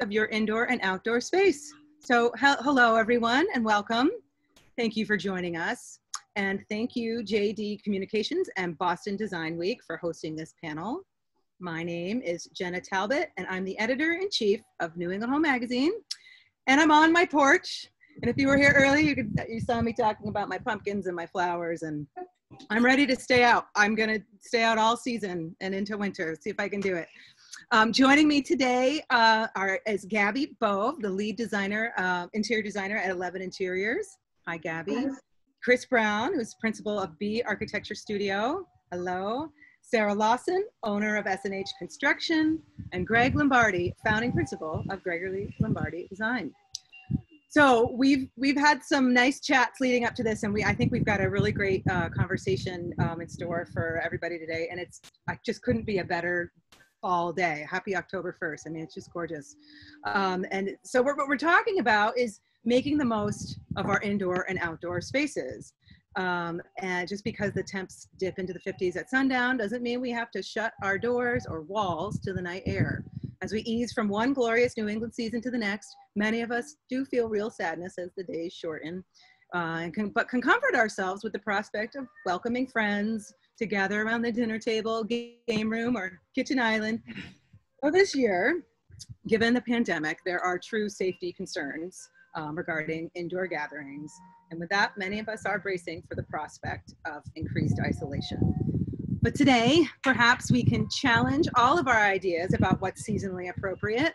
of your indoor and outdoor space. So he hello everyone and welcome. Thank you for joining us. And thank you JD Communications and Boston Design Week for hosting this panel. My name is Jenna Talbott and I'm the editor-in-chief of New England Home Magazine. And I'm on my porch. And if you were here early, you, could, you saw me talking about my pumpkins and my flowers and I'm ready to stay out. I'm gonna stay out all season and into winter, see if I can do it. Um, joining me today uh, are, is Gabby Bove, the lead designer, uh, interior designer at Eleven Interiors. Hi, Gabby. Chris Brown, who's principal of B Architecture Studio. Hello. Sarah Lawson, owner of S&H Construction, and Greg Lombardi, founding principal of Gregory Lombardi Design. So we've we've had some nice chats leading up to this, and we I think we've got a really great uh, conversation um, in store for everybody today. And it's I just couldn't be a better all day. Happy October 1st. I mean, it's just gorgeous. Um, and so what, we're talking about is making the most of our indoor and outdoor spaces. Um, and just because the temps dip into the 50s at sundown doesn't mean we have to shut our doors or walls to the night air. As we ease from one glorious New England season to the next, many of us do feel real sadness as the days shorten, uh, and can, but can comfort ourselves with the prospect of welcoming friends, to gather around the dinner table, game room, or kitchen island. Well, this year, given the pandemic, there are true safety concerns um, regarding indoor gatherings. And with that, many of us are bracing for the prospect of increased isolation. But today, perhaps we can challenge all of our ideas about what's seasonally appropriate.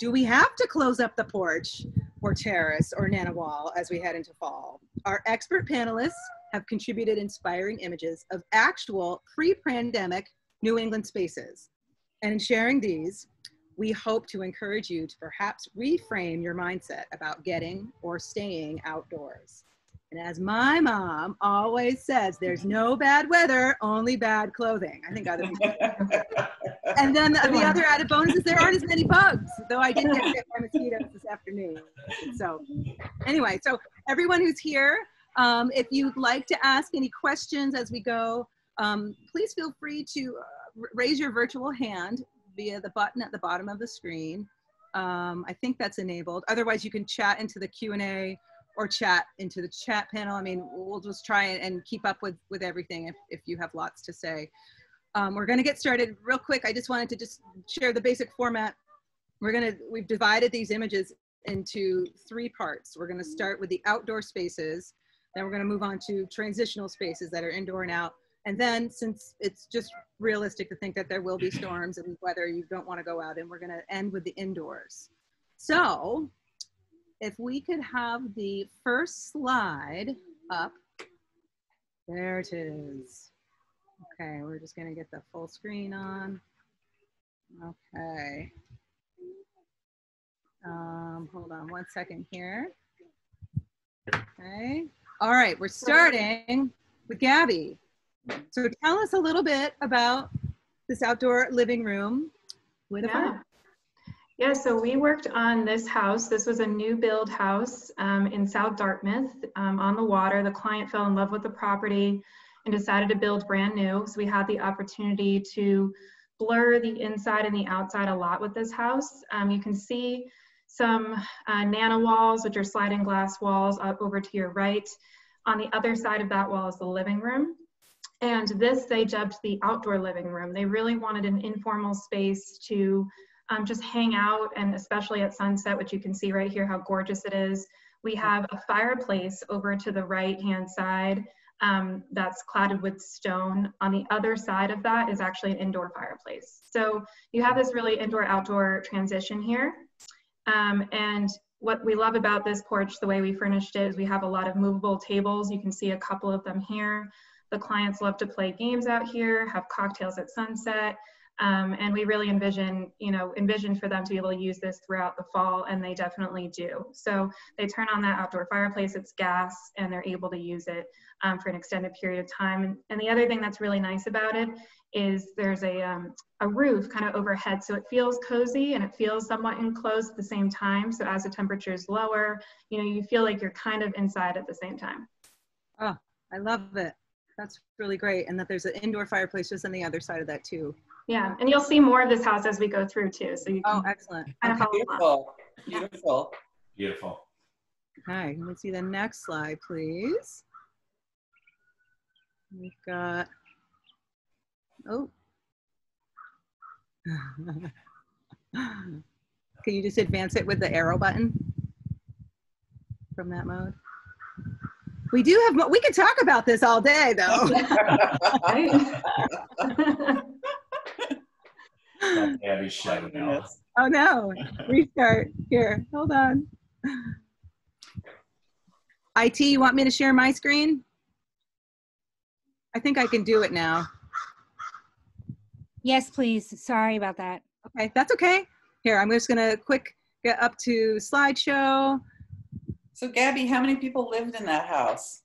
Do we have to close up the porch or terrace or nana wall as we head into fall? Our expert panelists have contributed inspiring images of actual pre-pandemic New England spaces. And in sharing these, we hope to encourage you to perhaps reframe your mindset about getting or staying outdoors. And as my mom always says, there's no bad weather, only bad clothing. I think other people. and then the, the, other added bonus is there aren't as many bugs, though I did get hit by mosquitoes this afternoon. So anyway, so everyone who's here, um, if you'd like to ask any questions as we go, um, please feel free to uh, raise your virtual hand via the button at the bottom of the screen. Um, I think that's enabled. Otherwise, you can chat into the Q&A or chat into the chat panel. I mean, we'll just try and keep up with, with everything if, if you have lots to say. Um, we're gonna get started real quick. I just wanted to just share the basic format. We're gonna, we've divided these images into three parts. We're gonna start with the outdoor spaces, then we're going to move on to transitional spaces that are indoor and out. And then since it's just realistic to think that there will be storms and weather you don't want to go out and we're going to end with the indoors. So if we could have the first slide up. There it is. Okay, we're just going to get the full screen on. Okay. Um, hold on one second here. Okay. All right, we're starting with Gabby. So tell us a little bit about this outdoor living room with a yeah. Yeah, so we worked on this house. This was a new build house um, in South Dartmouth um, on the water. The client fell in love with the property and decided to build brand new. So we had the opportunity to blur the inside and the outside a lot with this house. Um, you can see some uh, Nana walls, which are sliding glass walls up over to your right. On the other side of that wall is the living room. And this they dubbed the outdoor living room. They really wanted an informal space to um, just hang out and especially at sunset, which you can see right here how gorgeous it is. We have a fireplace over to the right hand side um, that's cladded with stone. On the other side of that is actually an indoor fireplace. So you have this really indoor outdoor transition here. Um, and what we love about this porch, the way we furnished it, is we have a lot of movable tables. You can see a couple of them here. The clients love to play games out here, have cocktails at sunset. Um, and we really envision, you know, envision for them to be able to use this throughout the fall, and they definitely do. So they turn on that outdoor fireplace, it's gas, and they're able to use it um, for an extended period of time. And, and the other thing that's really nice about it is there's a, um, a roof kind of overhead. So it feels cozy and it feels somewhat enclosed at the same time. So as the temperature is lower, you know, you feel like you're kind of inside at the same time. Oh, I love it. That's really great. And that there's an indoor fireplace just on the other side of that too. Yeah, and you'll see more of this house as we go through too. So you Oh, can excellent. kind of follow along. Beautiful, beautiful. Beautiful. Okay, let me see the next slide, please. We've got, oh. Can you just advance it with the arrow button from that mode? We do have, we could talk about this all day though. Right? That's Abby's shutting now. Yes. Oh no, restart. Here, hold on. IT, you want me to share my screen? I think I can do it now. Yes, please. Sorry about that. Okay, that's okay. Here, I'm just gonna quick get up to slideshow. So Gabby, how many people lived in that house?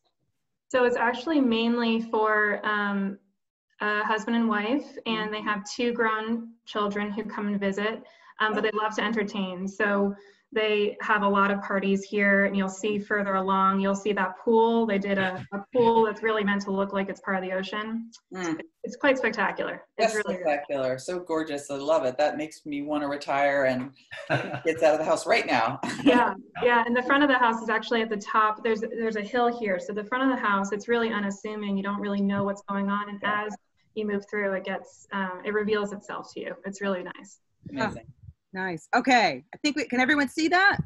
So it's actually mainly for um, a husband and wife, and they have two grown children who come and visit, um, but they love to entertain. So they have a lot of parties here, and you'll see further along, you'll see that pool. They did a, a pool that's really meant to look like it's part of the ocean. Mm, It's quite spectacular. It's That's really spectacular. So gorgeous. I love it. That makes me want to retire and get out of the house right now. yeah yeah and the front of the house is actually at the top there's there's a hill here so the front of the house it's really unassuming you don't really know what's going on and Yeah. as you move through it gets um, it reveals itself to you it's really nice Amazing. Nice. Okay, I think we, can everyone see that?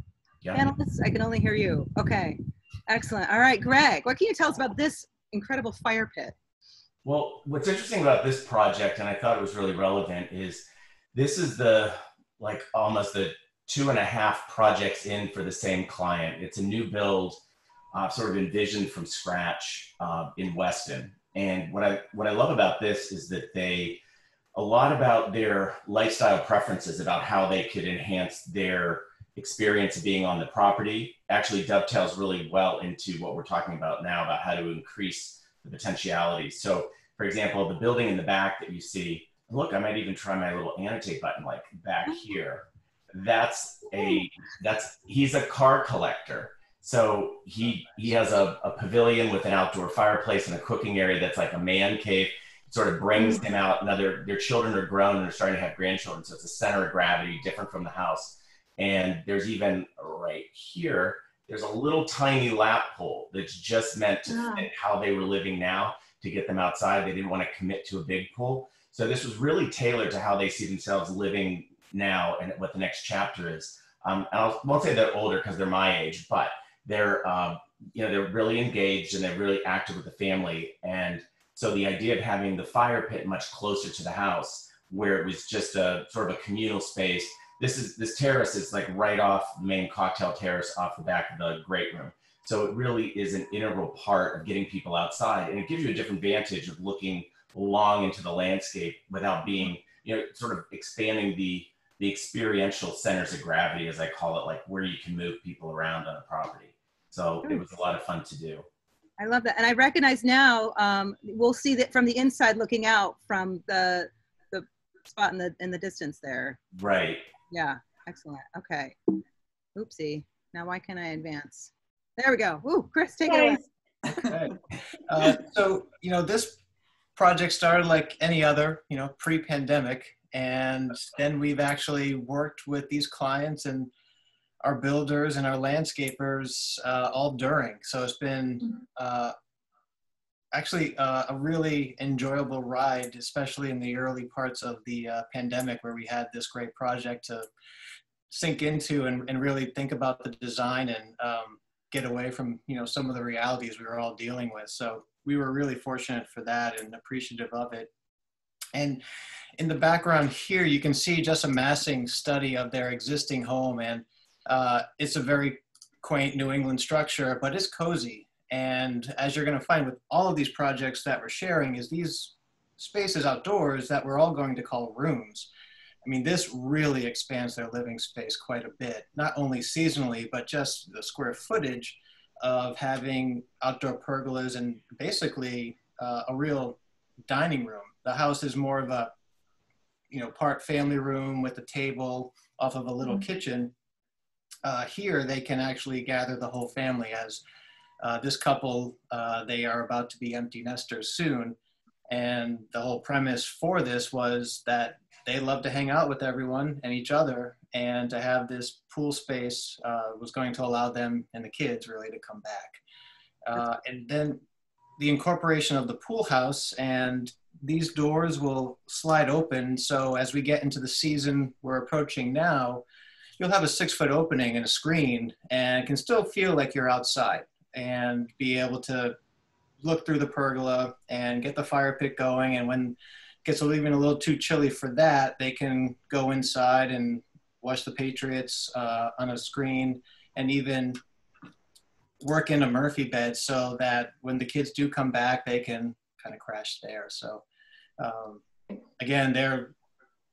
Yeah. Panelists, I can only hear you. Okay, excellent. All right, Greg, what can you tell us about this incredible fire pit? Well, what's interesting about this project, and I thought it was really relevant, is this is the like almost the two and a half projects in for the same client. It's a new build, uh, sort of envisioned from scratch uh, in Weston. And what I what I love about this is that they a lot about their lifestyle preferences about how they could enhance their experience of being on the property actually dovetails really well into what we're talking about now about how to increase the potentialities. So, for example, the building in the back that you see, look, I might even try my little annotate button like back mm-hmm. here. That's a that's he's a car collector. So he he has a, a pavilion with an outdoor fireplace and a cooking area that's like a man cave. Sort of brings him out. Now their their children are grown and they're starting to have grandchildren, so it's a center of gravity, different from the house. And there's even right here, there's a little tiny lap pool that's just meant to Ah. fit how they were living now to get them outside. They didn't want to commit to a big pool. So this was really tailored to how they see themselves living now and what the next chapter is. Um, and I won't say they're older because they're my age, but they're um, you know they're really engaged and they're really active with the family. And so the idea of having the fire pit much closer to the house, where it was just a sort of a communal space. This is this terrace is like right off the main cocktail terrace off the back of the great room. So it really is an integral part of getting people outside, and it gives you a different vantage of looking long into the landscape without being, you know, sort of expanding the the experiential centers of gravity, as I call it, like where you can move people around on a property. So it was a lot of fun to do. I love that. And I recognize now, um, we'll see that from the inside looking out from the, the spot in the, in the distance there. Right. Yeah, excellent. Okay. Oopsie. Now why can't I advance? There we go. Ooh, Chris, take it away. Okay. Uh, so, you know, this project started like any other, you know, pre pandemic. And then we've actually worked with these clients and our builders and our landscapers uh, all during. So it's been uh, actually uh, a really enjoyable ride, especially in the early parts of the uh, pandemic where we had this great project to sink into and, and really think about the design and um, get away from you know some of the realities we were all dealing with. So we were really fortunate for that and appreciative of it. And in the background here you can see just a massing study of their existing home and uh, it's a very quaint new england structure but it's cozy and as you're going to find with all of these projects that we're sharing is these spaces outdoors that we're all going to call rooms I mean, this really expands their living space quite a bit, not only seasonally, but just the square footage of having outdoor pergolas and basically uh, a real dining room. The house is more of a, you know, part family room with a table off of a little kitchen. Uh, here, they can actually gather the whole family as uh, this couple, uh, they are about to be empty nesters soon. And the whole premise for this was that they love to hang out with everyone and each other, and to have this pool space uh, was going to allow them and the kids really to come back. Uh, and then the incorporation of the pool house and these doors will slide open. So as we get into the season we're approaching now, you'll have a six foot opening and a screen and can still feel like you're outside and be able to look through the pergola and get the fire pit going. And when it gets even a little too chilly for that, they can go inside and watch the Patriots uh, on a screen and even work in a Murphy bed so that when the kids do come back, they can kind of crash there. So um, again, they're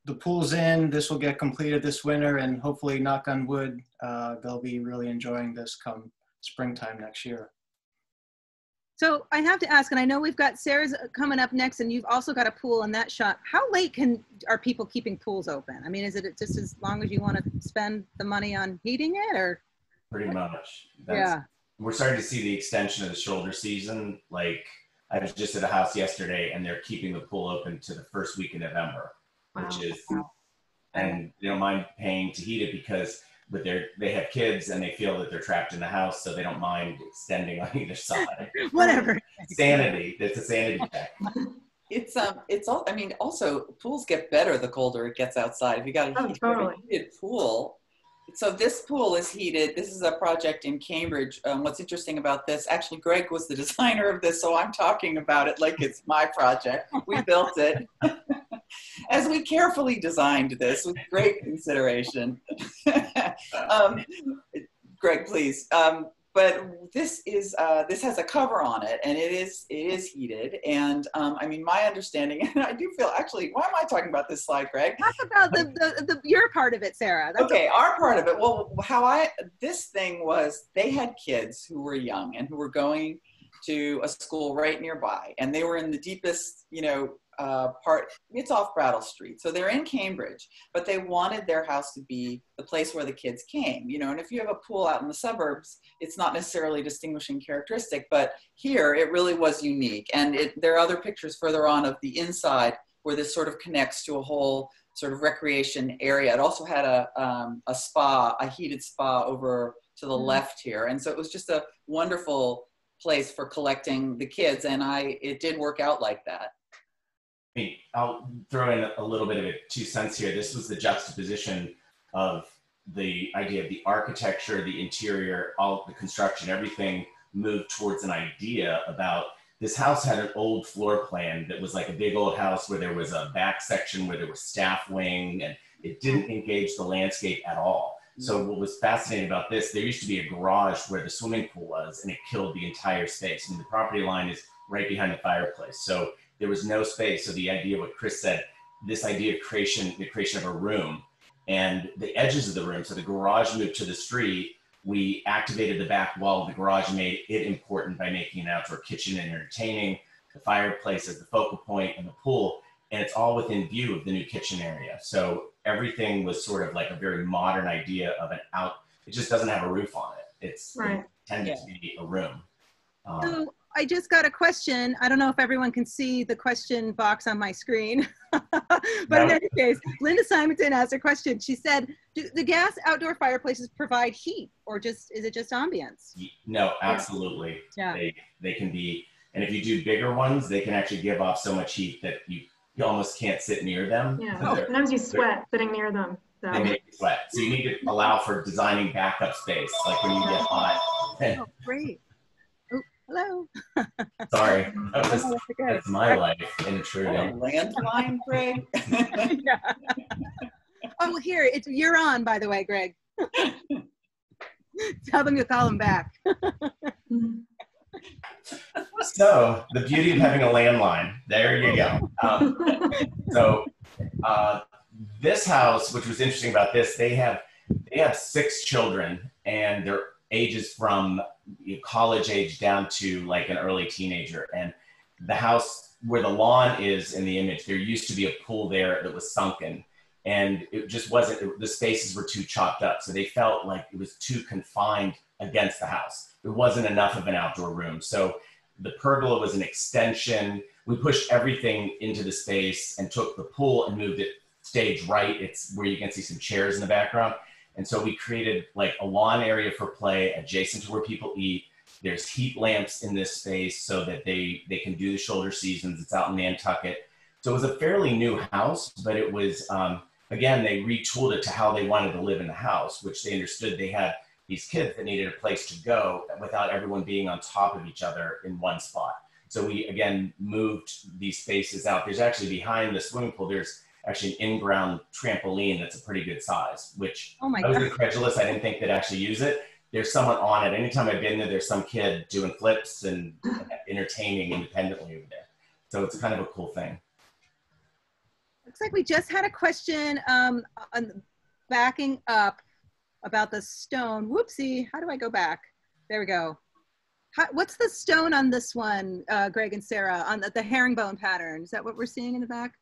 the pool's in. This will get completed this winter, and hopefully, knock on wood, uh, they'll be really enjoying this come springtime next year. So I have to ask, and I know we've got Sarah's coming up next, and you've also got a pool in that shot. How late can are people keeping pools open? I mean, is it just as long as you want to spend the money on heating it, or? Pretty much. That's, Yeah. We're starting to see the extension of the shoulder season. Like I was just at a house yesterday, and they're keeping the pool open to the first week in November, which is, and they don't mind paying to heat it because but they're they have kids and they feel that they're trapped in the house, so they don't mind extending on either side. Whatever. sanity. It's a sanity check. It's um, it's all. I mean, also pools get better the colder it gets outside. If you got a, Oh, heat- if you a heated pool, so this pool is heated. This is a project in Cambridge. Um, what's interesting about this? Actually, Greg was the designer of this, so I'm talking about it like it's my project. We built it. As we carefully designed this with great consideration. um, Greg, please. Um, but this is uh, this has a cover on it, and it is it is heated. And um, I mean, my understanding, and I do feel actually, why am I talking about this slide, Greg? Talk about the, the, the your part of it, Sarah. That's okay, our part of it. Well, how I this thing was, they had kids who were young and who were going to a school right nearby, and they were in the deepest, you know, uh, part. It's off Brattle Street, so they're in Cambridge, but they wanted their house to be the place where the kids came, you know. And if you have a pool out in the suburbs, it's not necessarily a distinguishing characteristic, but here it really was unique. And it, there are other pictures further on of the inside where this sort of connects to a whole sort of recreation area. It also had a, um, a spa, a heated spa over to the Mm. left here. And so it was just a wonderful place for collecting the kids. And I, it did work out like that. I mean, I'll throw in a little bit of a two cents here. This was the juxtaposition of the idea of the architecture, the interior, all the construction, everything moved towards an idea about this house had an old floor plan that was like a big old house where there was a back section where there was staff wing and it didn't engage the landscape at all. So mm. what was fascinating about this, there used to be a garage where the swimming pool was and it killed the entire space. And the property line is right behind the fireplace. So there was no space. So the idea, what Chris said, this idea of creation, the creation of a room and the edges of the room. So the garage moved to the street. We activated the back wall of the garage, made it important by making an outdoor kitchen and entertaining, the fireplace as the focal point, and the pool. And it's all within view of the new kitchen area. So everything was sort of like a very modern idea of an out. It just doesn't have a roof on it. It's Right. intended to be a room. Um, So I just got a question. I don't know if everyone can see the question box on my screen. but in any case, Linda Simonton asked a question. She said, Do the gas outdoor fireplaces provide heat or just is it just ambience? No, absolutely. Yeah. They they can be, and if you do bigger ones, they can actually give off so much heat that you you almost can't sit near them. Yeah. Oh, they're- Sometimes you sweat sitting near them. So. They make you sweat. So you need to allow for designing backup space, like when you get hot. Oh, great. Hello. Sorry, that was, Oh, that's my life Oh, intruding. landline, Greg? Yeah. Oh, here, it's you're on, by the way, Greg. Tell them you'll call him back. So the beauty of having a landline. There you go. Um, so uh, this house, which was interesting about this, they have they have six children, and their ages from you know, college age down to like an early teenager. And the house where the lawn is in the image, there used to be a pool there that was sunken, and it just wasn't. It, the spaces were too chopped up, so they felt like it was too confined against the house. It wasn't enough of an outdoor room, so the pergola was an extension we pushed everything into the space and took the pool and moved it stage right. It's where you can see some chairs in the background. And so we created like a lawn area for play adjacent to where people eat. There's heat lamps in this space so that they they can do the shoulder seasons. It's out in Nantucket. So it was a fairly new house, but it was um, again they retooled it to how they wanted to live in the house, which they understood they had these kids that needed a place to go without everyone being on top of each other in one spot. So we again moved these spaces out. There's actually behind the swimming pool. There's actually an in-ground trampoline that's a pretty good size, which Oh my I was God. incredulous. I didn't think they'd actually use it. There's someone on it. Anytime I've been there, there's some kid doing flips and entertaining independently over there. So it's kind of a cool thing. Looks like we just had a question um, on backing up about the stone. Whoopsie, how do I go back? There we go. How, what's the stone on this one, uh, Greg and Sarah, on the, the herringbone pattern? Is that what we're seeing in the back?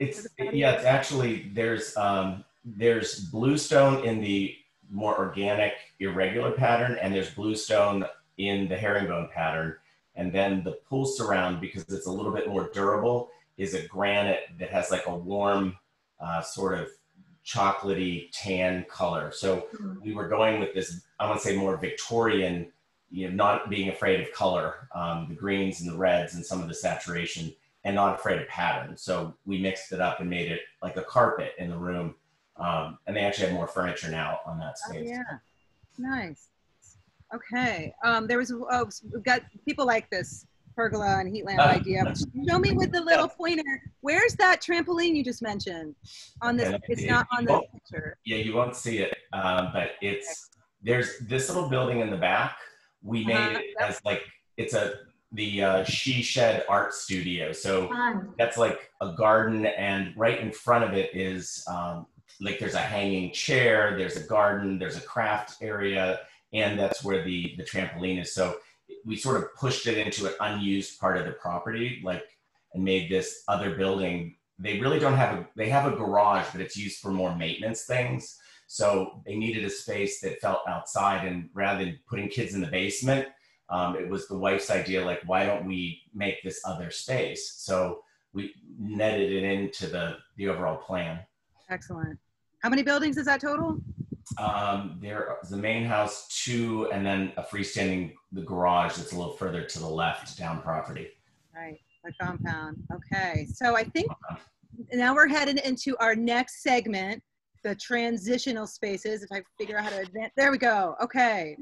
It's yeah, it's actually there's um, there's bluestone in the more organic irregular pattern, and there's bluestone in the herringbone pattern, and then the pool surround because it's a little bit more durable is a granite that has like a warm uh, sort of chocolatey tan color. So we were going with this I want to say more Victorian, you know, not being afraid of color, um, the greens and the reds and some of the saturation and not afraid of pattern. So we mixed it up and made it like a carpet in the room. Um, and they actually have more furniture now on that Oh, space. yeah, nice. Okay, um, there was, oh, we've got people like this pergola and heat lamp Uh, idea. Show me with the little pointer. Where's that trampoline you just mentioned? On this, Okay, it's it- not on the picture. Yeah, you won't see it, um, but it's there's this little building in the back. We made Uh-huh, it as like it's a the uh, She Shed Art Studio. So Fun. that's like a garden, and right in front of it is um, like there's a hanging chair, there's a garden, there's a craft area, and that's where the the trampoline is. So we sort of pushed it into an unused part of the property, like and made this other building. They really don't have a they have a garage, but it's used for more maintenance things. So they needed a space that felt outside, and rather than putting kids in the basement, um, it was the wife's idea. Like, why don't we make this other space? So we netted it into the the overall plan. Excellent. How many buildings is that total? Um, there is the main house, two, and then a freestanding the garage that's a little further to the left down property. Right, the compound. Okay, so I think now we're headed into our next segment, the transitional spaces. If I figure out how to advance, there we go. Okay,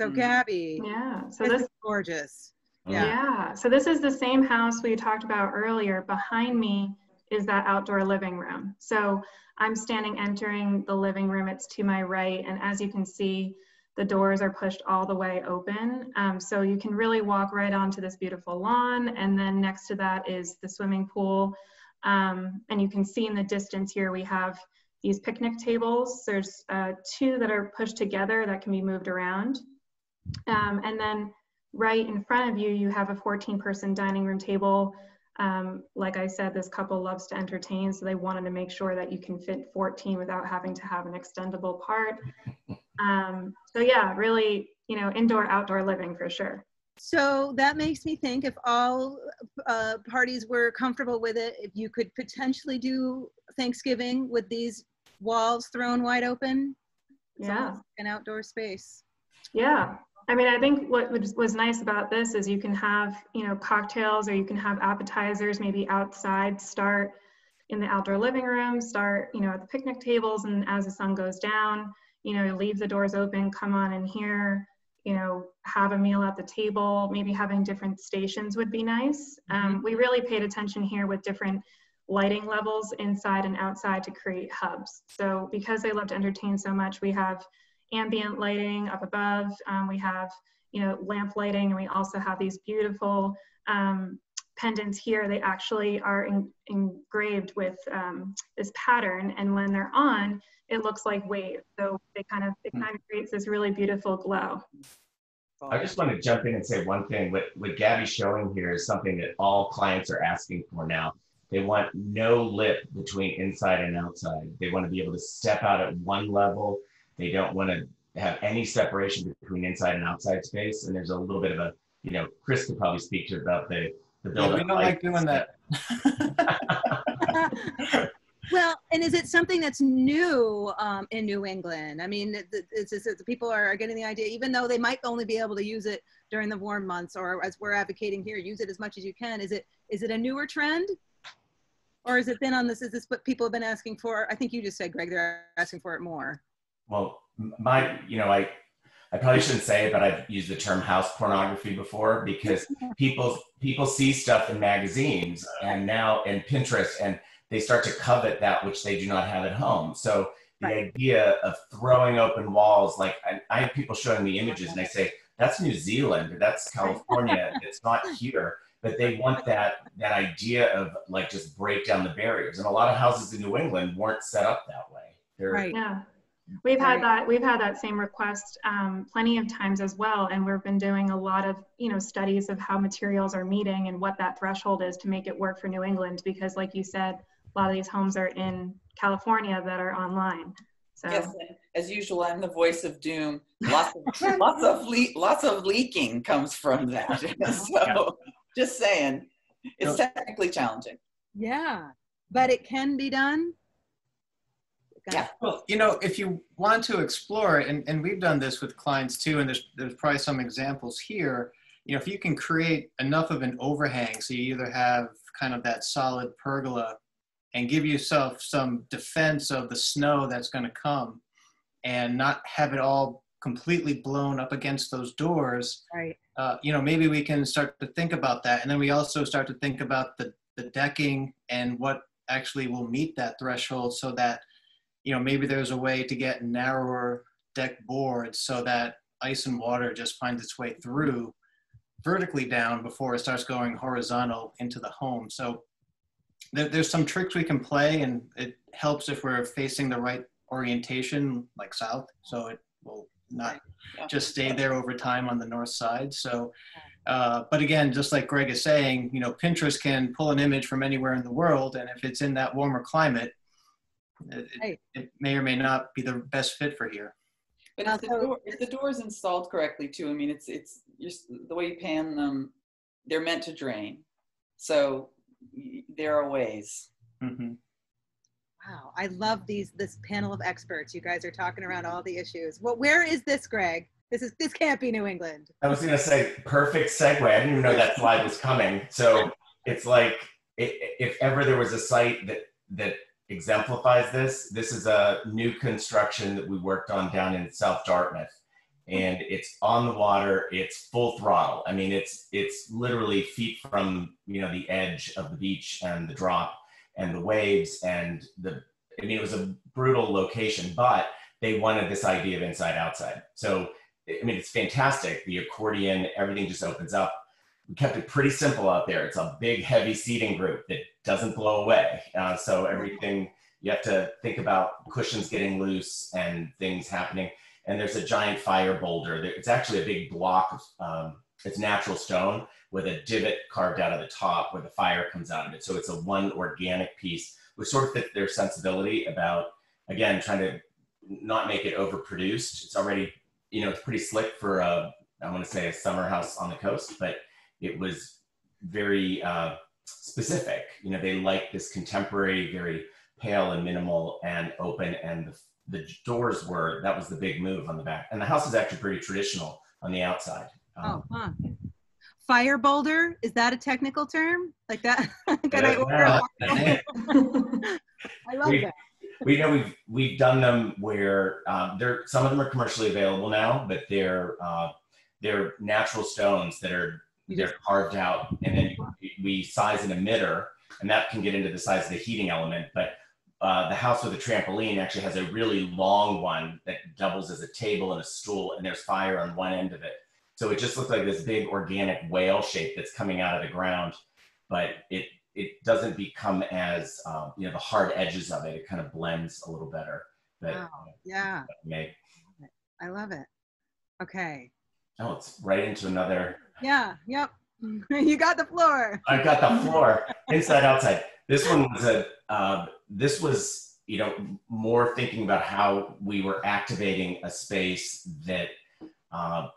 so Mhm. Gabby, Yeah. So this this is gorgeous. Mm. Yeah. Yeah. So this is the same house we talked about earlier. Behind me is that outdoor living room. So I'm standing entering the living room. It's to my right. And as you can see, the doors are pushed all the way open. Um, so you can really walk right onto this beautiful lawn. And then next to that is the swimming pool. Um, and you can see in the distance here, we have these picnic tables. There's uh, two that are pushed together that can be moved around. Um, and then right in front of you, you have a 14 person dining room table. Um, like I said, this couple loves to entertain, so they wanted to make sure that you can fit 14 without having to have an extendable part. Um, so yeah, really, you know, indoor, outdoor living for sure. So that makes me think if all uh, parties were comfortable with it, if you could potentially do Thanksgiving with these walls thrown wide open. It's Yeah. An outdoor space. Yeah. I mean, I think what was, was nice about this is you can have, you know, cocktails or you can have appetizers maybe outside, start in the outdoor living room, start, you know, at the picnic tables. And as the sun goes down, you know, leave the doors open, come on in here, you know, have a meal at the table. Maybe having different stations would be nice. Um, we really paid attention here with different lighting levels inside and outside to create hubs. So because they love to entertain so much, we have ambient lighting up above. Um, we have, you know, lamp lighting, and we also have these beautiful um, pendants here. They actually are in, engraved with um, this pattern, and when they're on, it looks like waves. So they kind of it kind of creates this really beautiful glow. I just want to jump in and say one thing. What, what Gabby's showing here is something that all clients are asking for now. They want no lip between inside and outside. They want to be able to step out at one level. They don't want to have any separation between inside and outside space. And there's a little bit of a, you know, Chris could probably speak to about the The Yeah, we don't like doing that. well, and is it something that's new um, in New England? I mean, it- it- it's, it's, it's- people are getting the idea, even though they might only be able to use it during the warm months, or as we're advocating here, use it as much as you can. Is it is it a newer trend, or has it been on this? Is this what people have been asking for? I think you just said, Greg, they're asking for it more. Well my you know i i probably shouldn't say it but i've used the term house pornography before because people people see stuff in magazines and now in pinterest and they start to covet that which they do not have at home. So the Right. idea of throwing open walls like I, I have people showing me images and they say that's new zealand or that's california it's not here. But they want that that idea of like just break down the barriers. And a lot of houses in new england weren't set up that way. They're Right. Yeah, we've had that, we've had that same request um, plenty of times as well. And we've been doing a lot of, you know, studies of how materials are meeting and what that threshold is to make it work for New England. Because like you said, a lot of these homes are in California that are online. So, Yes, as usual, I'm the voice of doom. Lots of lots of le- lots of leaking comes from that. so, just saying, it's technically challenging. Yeah, but it can be done. Yeah. Well, you know, if you want to explore it, and, and we've done this with clients too, and there's, there's probably some examples here, you know, if you can create enough of an overhang, so you either have kind of that solid pergola and give yourself some defense of the snow that's going to come and not have it all completely blown up against those doors, Right. uh, you know, maybe we can start to think about that. And then we also start to think about the, the decking and what actually will meet that threshold so that, you know, maybe there's a way to get narrower deck boards so that ice and water just finds its way through vertically down before it starts going horizontal into the home. So there, there's some tricks we can play and it helps if we're facing the right orientation like south. So it will not just stay there over time on the north side. So, uh, but again, just like Greg is saying, you know, Pinterest can pull an image from anywhere in the world, and if it's in that warmer climate, it, it- Right. it may or may not be the best fit for here. But if the, door, if the door is installed correctly too, I mean, it's it's you're, the way you pan them, they're meant to drain. So there are ways. hmm Wow, I love these this panel of experts. You guys are talking around all the issues. Well, where is this, Greg? This is this can't be New England. I was gonna say perfect segue. I didn't even know that slide was coming. So it's like i- if ever there was a site that that exemplifies this, this is a new construction that we worked on down in South Dartmouth, and it's on the water. It's full throttle. I mean, it's it's literally feet from you know the edge of the beach and the drop and the waves and the. I mean, it was a brutal location, but they wanted this idea of inside outside. So I mean, it's fantastic. The accordion, everything just opens up. We kept it pretty simple out there. It's a big, heavy seating group that doesn't blow away. Uh, so everything you have to think about cushions getting loose and things happening. And there's a giant fire boulder. It's actually a big block of um, it's natural stone with a divot carved out of the top where the fire comes out of it. So it's a one organic piece, which sort of fits their sensibility about again trying to not make it overproduced. It's already you know, it's pretty slick for a, I want to say a summer house on the coast, but it was very uh, specific. You know, they like this contemporary, very pale and minimal and open. And the, the doors were, that was the big move on the back. And the house is actually pretty traditional on the outside. Um, Oh, huh. Fire boulder is that a technical term like that? Can I order? I love We- that. we know we've we've done them where um, they're some of them are commercially available now, but they're uh, they're natural stones that are they're carved out, and then we size an emitter, and that can get into the size of the heating element. But uh, the house with a trampoline actually has a really long one that doubles as a table and a stool, and there's fire on one end of it. So it just looks like this big organic whale shape that's coming out of the ground, but it it doesn't become as um, you know the hard edges of it. It kind of blends a little better. But Wow. Yeah, may I love it. Okay. oh, it's right into another. Yeah. Yep. you got the floor. I've got the floor inside outside. This one was a. Uh, this was you know more thinking about how we were activating a space that uh,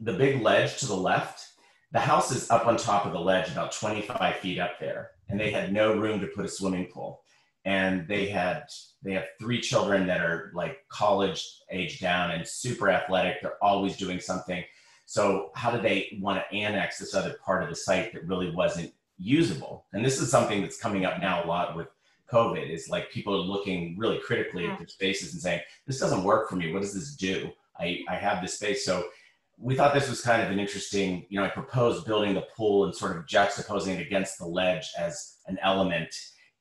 the big ledge to the left. the house is up on top of the ledge, about 25 feet up there, and they had no room to put a swimming pool. And they had they have three children that are like college age down and super athletic. They're always doing something. So how do they want to annex this other part of the site that really wasn't usable? And this is something that's coming up now a lot with COVID. Is like people are looking really critically at their spaces and saying, "This doesn't work for me. What does this do? I, I have this space." So we thought this was kind of an interesting, you know, I proposed building the pool and sort of juxtaposing it against the ledge as an element.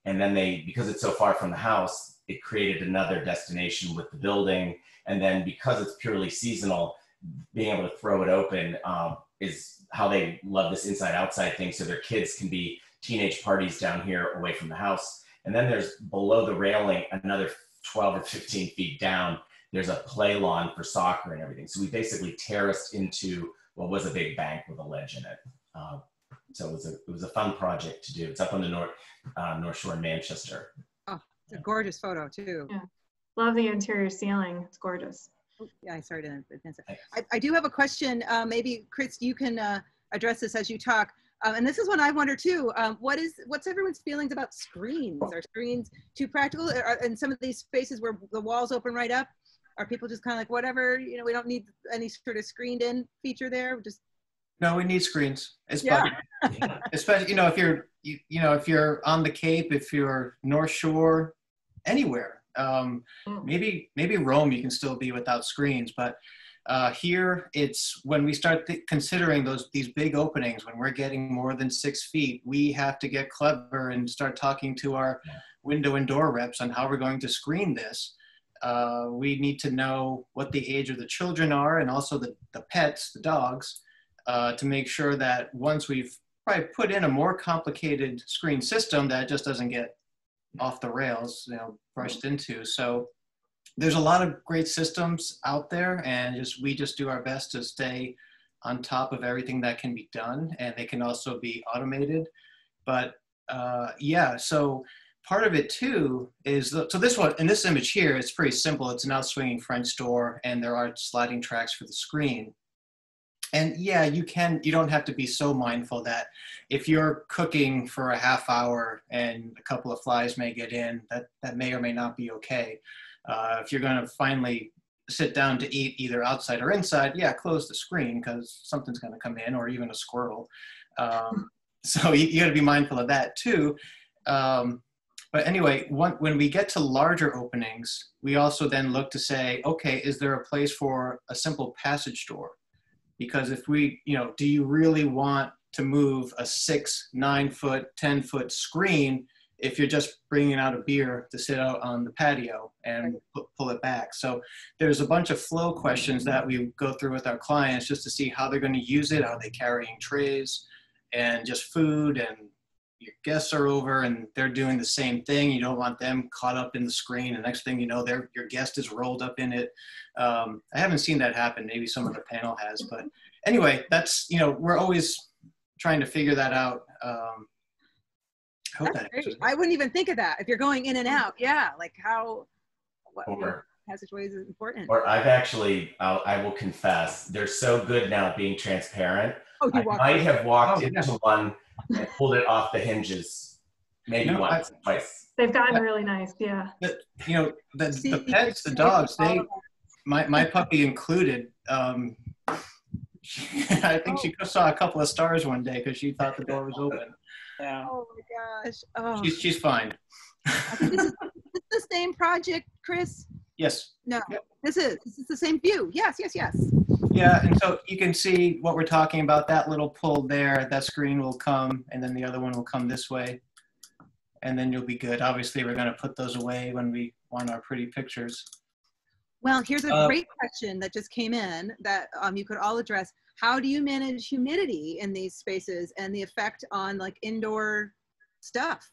And then they, because it's so far from the house, it created another destination with the building. And then because it's purely seasonal, being able to throw it open um, is how they love this inside outside thing. So their kids can be teenage parties down here away from the house. And then there's below the railing another 12 or 15 feet down there's a play lawn for soccer and everything. So we basically terraced into what was a big bank with a ledge in it. Uh, so it was a it was a fun project to do. It's up on the north uh, North Shore in Manchester. Oh, it's a gorgeous photo too. Yeah. Love the interior ceiling. It's gorgeous. Yeah, I started to advance it. I, I do have a question. Uh, maybe Chris, you can uh, address this as you talk. Um, and this is one I wonder too. Um, what is what's everyone's feelings about screens? Are screens too practical? Are, in some of these spaces where the walls open right up, are people just kind of like whatever you know we don't need any sort of screened in feature there just no we need screens especially, yeah. especially you know if you're you, you know if you're on the cape if you're north shore anywhere um, mm. maybe maybe rome you can still be without screens but uh, here it's when we start th- considering those these big openings when we're getting more than six feet we have to get clever and start talking to our window and door reps on how we're going to screen this uh, we need to know what the age of the children are and also the, the pets, the dogs, uh, to make sure that once we've probably put in a more complicated screen system that just doesn't get off the rails, you know, brushed into. So there's a lot of great systems out there and just we just do our best to stay on top of everything that can be done and they can also be automated. But uh, yeah, so part of it too is the, so this one in this image here it's pretty simple it's an out swinging french door and there are sliding tracks for the screen and yeah you can you don't have to be so mindful that if you're cooking for a half hour and a couple of flies may get in that that may or may not be okay. Uh, if you're going to finally sit down to eat either outside or inside yeah close the screen because something's going to come in or even a squirrel. Um, so you, you got to be mindful of that too. Um, but anyway, one, when we get to larger openings, we also then look to say, okay, is there a place for a simple passage door? Because if we, you know, do you really want to move a six, nine foot, 10 foot screen if you're just bringing out a beer to sit out on the patio and pull it back. So there's a bunch of flow questions that we go through with our clients just to see how they're going to use it. Are they carrying trays and just food and your guests are over and they're doing the same thing. You don't want them caught up in the screen. The next thing you know, their your guest is rolled up in it. Um, I haven't seen that happen. Maybe some of the panel has, but anyway, that's you know we're always trying to figure that out. Um, I hope that. I wouldn't even think of that if you're going in and out. Yeah, like how what, or, passageways is important. Or I've actually, I'll, I will confess, they're so good now at being transparent. Oh, I might have walked oh, into yeah. one and pulled it off the hinges maybe you know, once, I, twice. They've gotten really nice, yeah. The, you know, the, the pets, the dogs, they, my, my puppy included, um, I think she saw a couple of stars one day because she thought the door was open. Yeah. Oh my gosh. Oh. She's, she's fine. this, is, this the same project, Chris? Yes. No, yep. this is this is the same view. Yes, yes, yes. Yeah, and so you can see what we're talking about. That little pull there, that screen will come, and then the other one will come this way, and then you'll be good. Obviously, we're going to put those away when we want our pretty pictures. Well, here's a uh, great question that just came in that um, you could all address. How do you manage humidity in these spaces and the effect on like indoor stuff,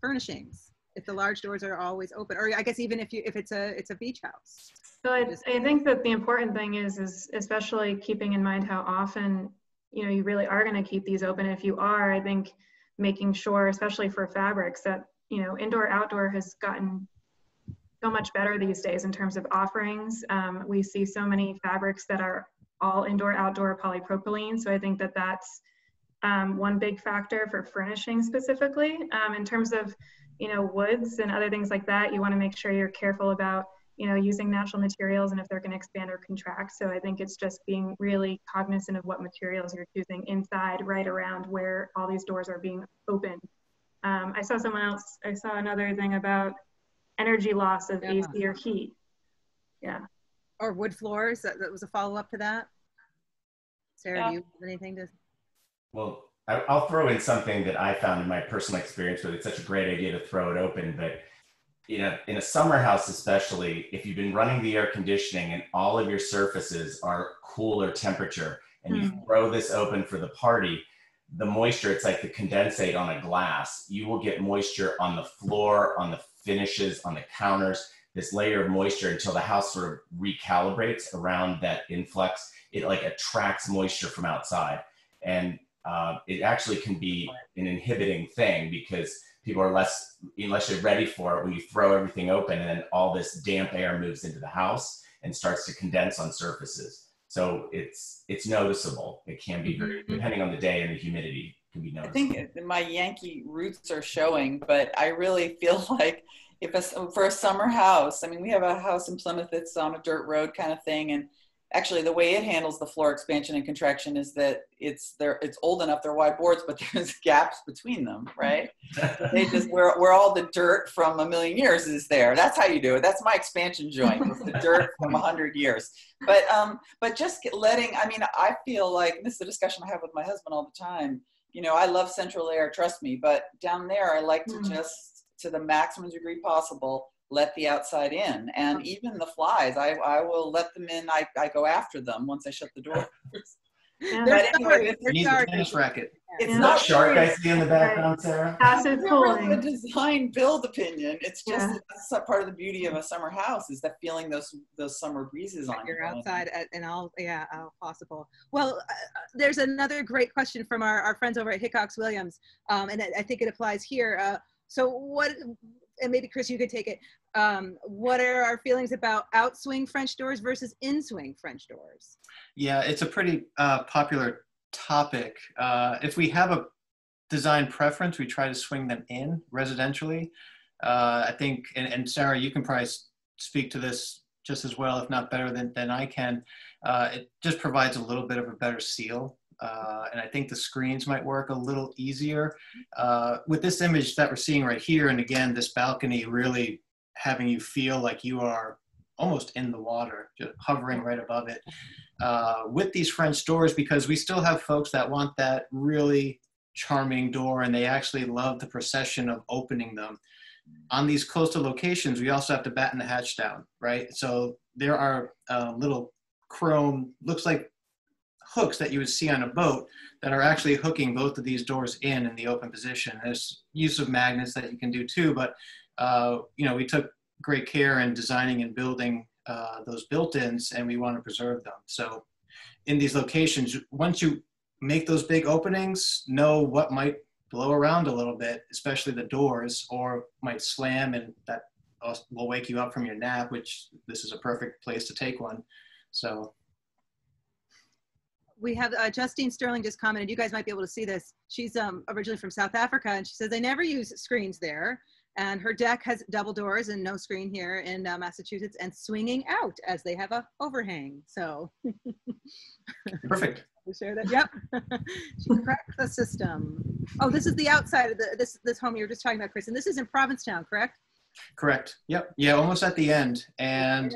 furnishings? If the large doors are always open, or I guess even if you if it's a it's a beach house. So I, I think that the important thing is, is especially keeping in mind how often, you know, you really are going to keep these open. If you are, I think making sure, especially for fabrics, that, you know, indoor outdoor has gotten so much better these days in terms of offerings. Um, we see so many fabrics that are all indoor outdoor polypropylene. So I think that that's um, one big factor for furnishing specifically. Um, in terms of you know woods and other things like that, you want to make sure you're careful about you know using natural materials and if they're going to expand or contract. So I think it's just being really cognizant of what materials you're choosing inside, right around where all these doors are being opened. Um, I saw someone else. I saw another thing about energy loss of Yeah. AC or heat. Yeah. Or wood floors, that, that was a follow-up to that? Sarah, Yeah. do you have anything to? Well, I- I'll throw in something that I found in my personal experience with it. It's such a great idea to throw it open, but you know, in a summer house, especially if you've been running the air conditioning and all of your surfaces are cooler temperature and you hmm. throw this open for the party, the moisture, it's like the condensate on a glass. You will get moisture on the floor, on the finishes, on the counters, this layer of moisture until the house sort of recalibrates around that influx. It like attracts moisture from outside. And uh, it actually can be an inhibiting thing because people are less unless you're ready for it when you throw everything open and then all this damp air moves into the house and starts to condense on surfaces. So it's it's noticeable. It can be very depending on the day and the humidity can be noticeable I think my Yankee roots are showing, but I really feel like if a, for a summer house, I mean, we have a house in Plymouth that's on a dirt road kind of thing, and actually the way it handles the floor expansion and contraction is that it's there it's old enough they're wide boards but there's gaps between them right? They just where, where all the dirt from a million years is there. That's how you do it. That's my expansion joint it's the dirt from a hundred years. But um but just letting i mean i feel like this is a discussion i have with my husband all the time you know i love central air trust me but down there i like to Mm. just to the maximum degree possible let the outside in and even the flies i, I will let them in I, I go after them once i shut the door Yeah. But anyway, sorry, it's- they're You need the tennis racket. it's Yeah. Not that shark I see in the background, Sarah? Passive it's not really a design build opinion it's just Yeah. that's a part of the beauty of a summer house is that feeling those those summer breezes on You're outside at, and all, yeah, all possible. Well, uh, there's another great question from our, our friends over at Hickox Williams, um, and I, I think it applies here. Uh, so what, and maybe Chris, you could take it. Um, what are our feelings about outswing French doors versus inswing French doors? Yeah, it's a pretty uh, popular topic. Uh, if we have a design preference, we try to swing them in residentially. Uh, I think, and, and Sarah, you can probably speak to this just as well, if not better than, than I can. Uh, it just provides a little bit of a better seal. Uh, and I think the screens might work a little easier. Uh, with this image that we're seeing right here, and again, this balcony really having you feel like you are almost in the water, just hovering right above it uh, with these French doors because we still have folks that want that really charming door and they actually love the procession of opening them. On these coastal locations, we also have to batten the hatch down, right? So there are uh, little chrome, looks like hooks that you would see on a boat that are actually hooking both of these doors in in the open position. There's use of magnets that you can do too, but uh, you know we took great care in designing and building uh, those built-ins, and we want to preserve them. So in these locations, once you make those big openings, know what might blow around a little bit, especially the doors, or might slam, and that will wake you up from your nap. Which this is a perfect place to take one. So we have uh, Justine Sterling just commented. You guys might be able to see this. She's um, originally from South Africa, and she says they never use screens there. And her deck has double doors and no screen here in uh, Massachusetts, and swinging out as they have a overhang. So perfect. we share that. Yep, she cracked the system. Oh, this is the outside of the this this home you were just talking about, Chris, and this is in Provincetown, correct? Correct. Yep. Yeah, almost at the end. And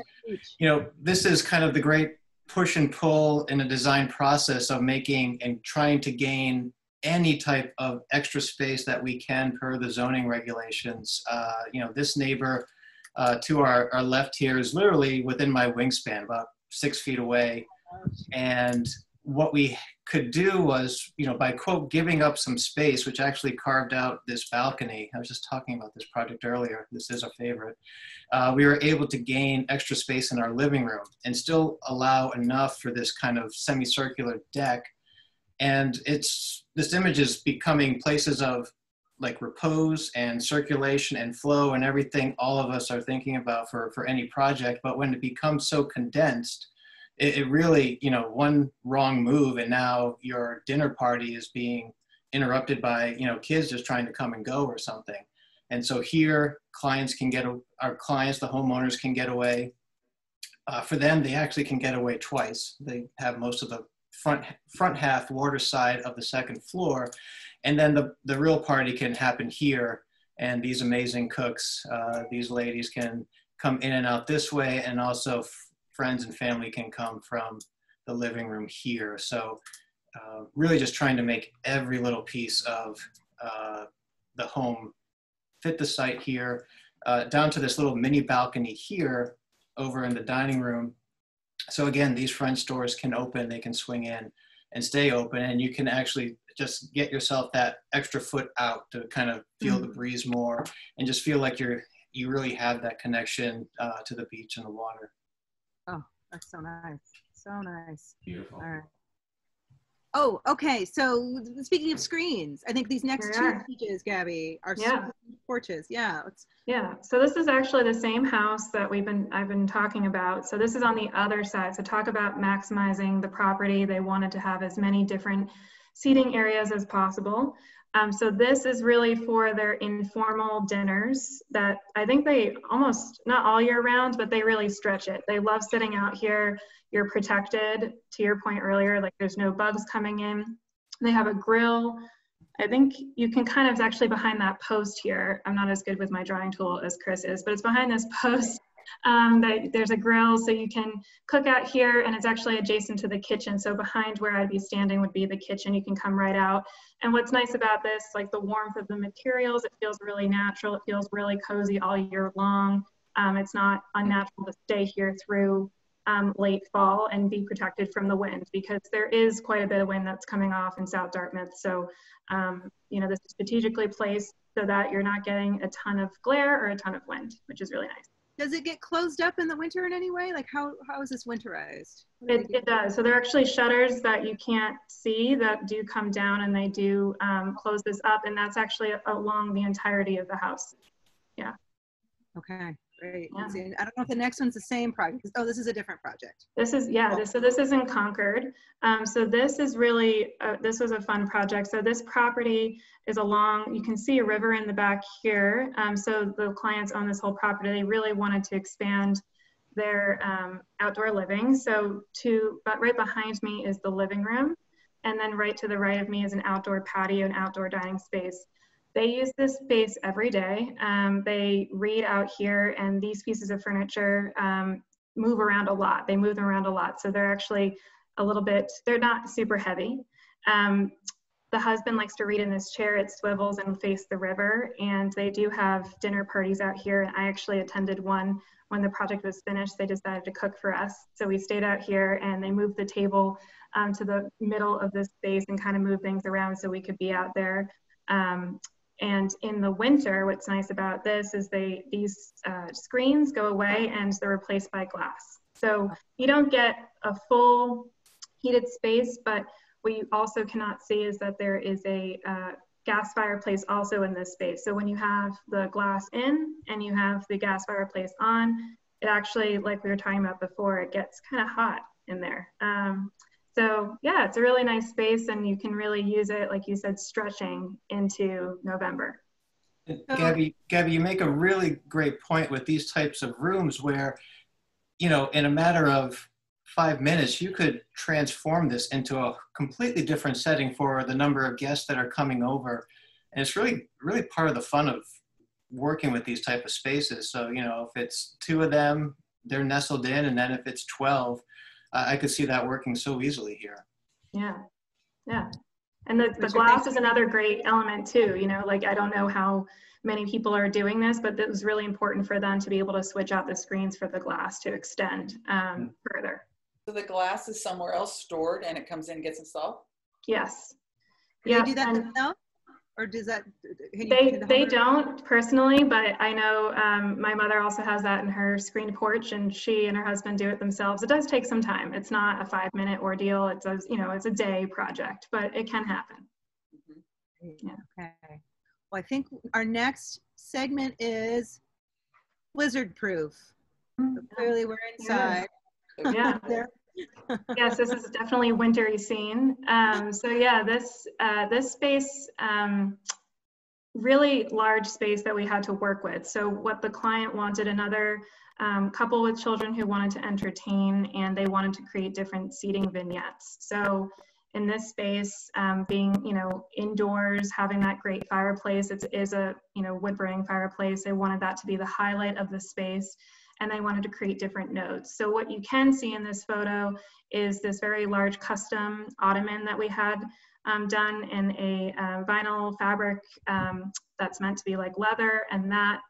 you know, this is kind of the great push and pull in a design process of making and trying to gain any type of extra space that we can per the zoning regulations. Uh, you know, this neighbor uh, to our, our left here is literally within my wingspan, about six feet away. And what we could do was, you know, by quote, giving up some space, which actually carved out this balcony. I was just talking about this project earlier. This is a favorite. Uh, we were able to gain extra space in our living room and still allow enough for this kind of semicircular deck. And it's this image is becoming places of like repose and circulation and flow and everything all of us are thinking about for, for any project. But when it becomes so condensed, it, it really, you know, one wrong move and now your dinner party is being interrupted by, you know, kids just trying to come and go or something. And so here, clients can get, our clients, the homeowners can get away. Uh, for them, they actually can get away twice. They have most of the front front half water side of the second floor, and then the the real party can happen here. And these amazing cooks, uh, these ladies can come in and out this way, and also friends and family can come from the living room here. So uh, really just trying to make every little piece of uh, the home fit the site here, uh, down to this little mini balcony here over in the dining room. So again, these French doors can open, they can swing in and stay open, and you can actually just get yourself that extra foot out to kind of feel mm -hmm. the breeze more and just feel like you're you really have that connection uh, to the beach and the water. Oh, that's so nice. So nice. Beautiful. All right. Oh, okay. So speaking of screens, I think these next two pages, Gabby, are yeah. porches. Yeah. Let's... Yeah. So this is actually the same house that we've been I've been talking about. So this is on the other side. So talk about maximizing the property. They wanted to have as many different seating areas as possible. Um, so this is really for their informal dinners that I think they almost, not all year round, but they really stretch it. They love sitting out here. You're protected to your point earlier like there's no bugs coming in. They have a grill. I think you can kind of actually behind that post here. I'm not as good with my drawing tool as chris is but it's behind this post um, that there's a grill so you can cook out here and it's actually adjacent to the kitchen. So behind where i'd be standing would be the kitchen. You can come right out. And what's nice about this like the warmth of the materials it feels really natural. It feels really cozy all year long. Um, it's not unnatural to stay here through um, late fall and be protected from the wind because there is quite a bit of wind that's coming off in South Dartmouth. So, um, you know, this is strategically placed so that you're not getting a ton of glare or a ton of wind, which is really nice. Does it get closed up in the winter in any way? Like how, how is this winterized? It, it does. So there are actually shutters that you can't see that do come down and they do um, close this up. And that's actually along the entirety of the house. Yeah. Okay. Great. Yeah. I don't know if the next one's the same project. Oh, this is a different project. This is, yeah, this, so this is in Concord. Um, so this is really, uh, this was a fun project. So this property is along, you can see a river in the back here. Um, so the clients own this whole property. They really wanted to expand their um, outdoor living. So to, but right behind me is the living room. And then right to the right of me is an outdoor patio and outdoor dining space. They use this space every day. Um, they read out here, and these pieces of furniture um, move around a lot. They move them around a lot. So they're actually a little bit, they're not super heavy. Um, the husband likes to read in this chair. It swivels and face the river. And they do have dinner parties out here. And I actually attended one when the project was finished. They decided to cook for us. So we stayed out here and they moved the table um, to the middle of this space and kind of moved things around so we could be out there. Um, and in the winter, what's nice about this is they these uh, screens go away and they're replaced by glass. So you don't get a full heated space, but what you also cannot see is that there is a uh, gas fireplace also in this space. So when you have the glass in and you have the gas fireplace on, it actually, like we were talking about before, it gets kind of hot in there. Um, so yeah, it's a really nice space and you can really use it, like you said, stretching into November. Gabby, Gabby, you make a really great point with these types of rooms where, you know, in a matter of five minutes, you could transform this into a completely different setting for the number of guests that are coming over. And it's really, really part of the fun of working with these type of spaces. So, you know, if it's two of them, they're nestled in, and then if it's 12, I could see that working so easily here. Yeah, yeah. And the, the glass is another great element too. You know, like I don't know how many people are doing this, but it was really important for them to be able to switch out the screens for the glass to extend um, mm-hmm. further. So the glass is somewhere else stored and it comes in and gets installed? Yes. yeah. do that themselves? Or does that they the they don't personally but i know um, my mother also has that in her screened porch and she and her husband do it themselves. It does take some time. It's not a five minute ordeal. It's a you know it's a day project but it can happen. Mm-hmm. yeah. okay. Well i think our next segment is blizzard proof. Mm-hmm. clearly we're inside. Yeah, there yes, this is definitely a wintry scene. Um, so yeah, this uh, this space, um, really large space that we had to work with. So what the client wanted another um, couple with children who wanted to entertain and they wanted to create different seating vignettes. So in this space, um, being you know indoors, having that great fireplace, it is a you know wood burning fireplace. They wanted that to be the highlight of the space, and they wanted to create different nodes. So what you can see in this photo is this very large custom ottoman that we had um, done in a uh, vinyl fabric um, that's meant to be like leather, and that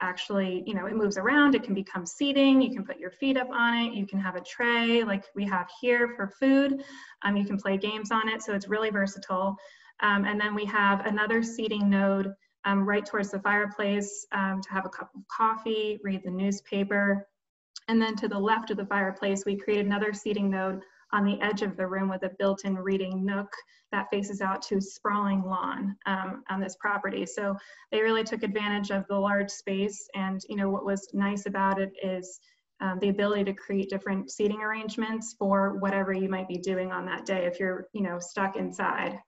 actually, you know, it moves around. It can become seating. You can put your feet up on it. You can have a tray like we have here for food. Um, you can play games on it. So it's really versatile. Um, and then we have another seating node um, right towards the fireplace um, to have a cup of coffee, read the newspaper. And then to the left of the fireplace, we created another seating node on the edge of the room with a built-in reading nook that faces out to sprawling lawn um, on this property. So they really took advantage of the large space. And you know what was nice about it is um, the ability to create different seating arrangements for whatever you might be doing on that day if you're you know stuck inside.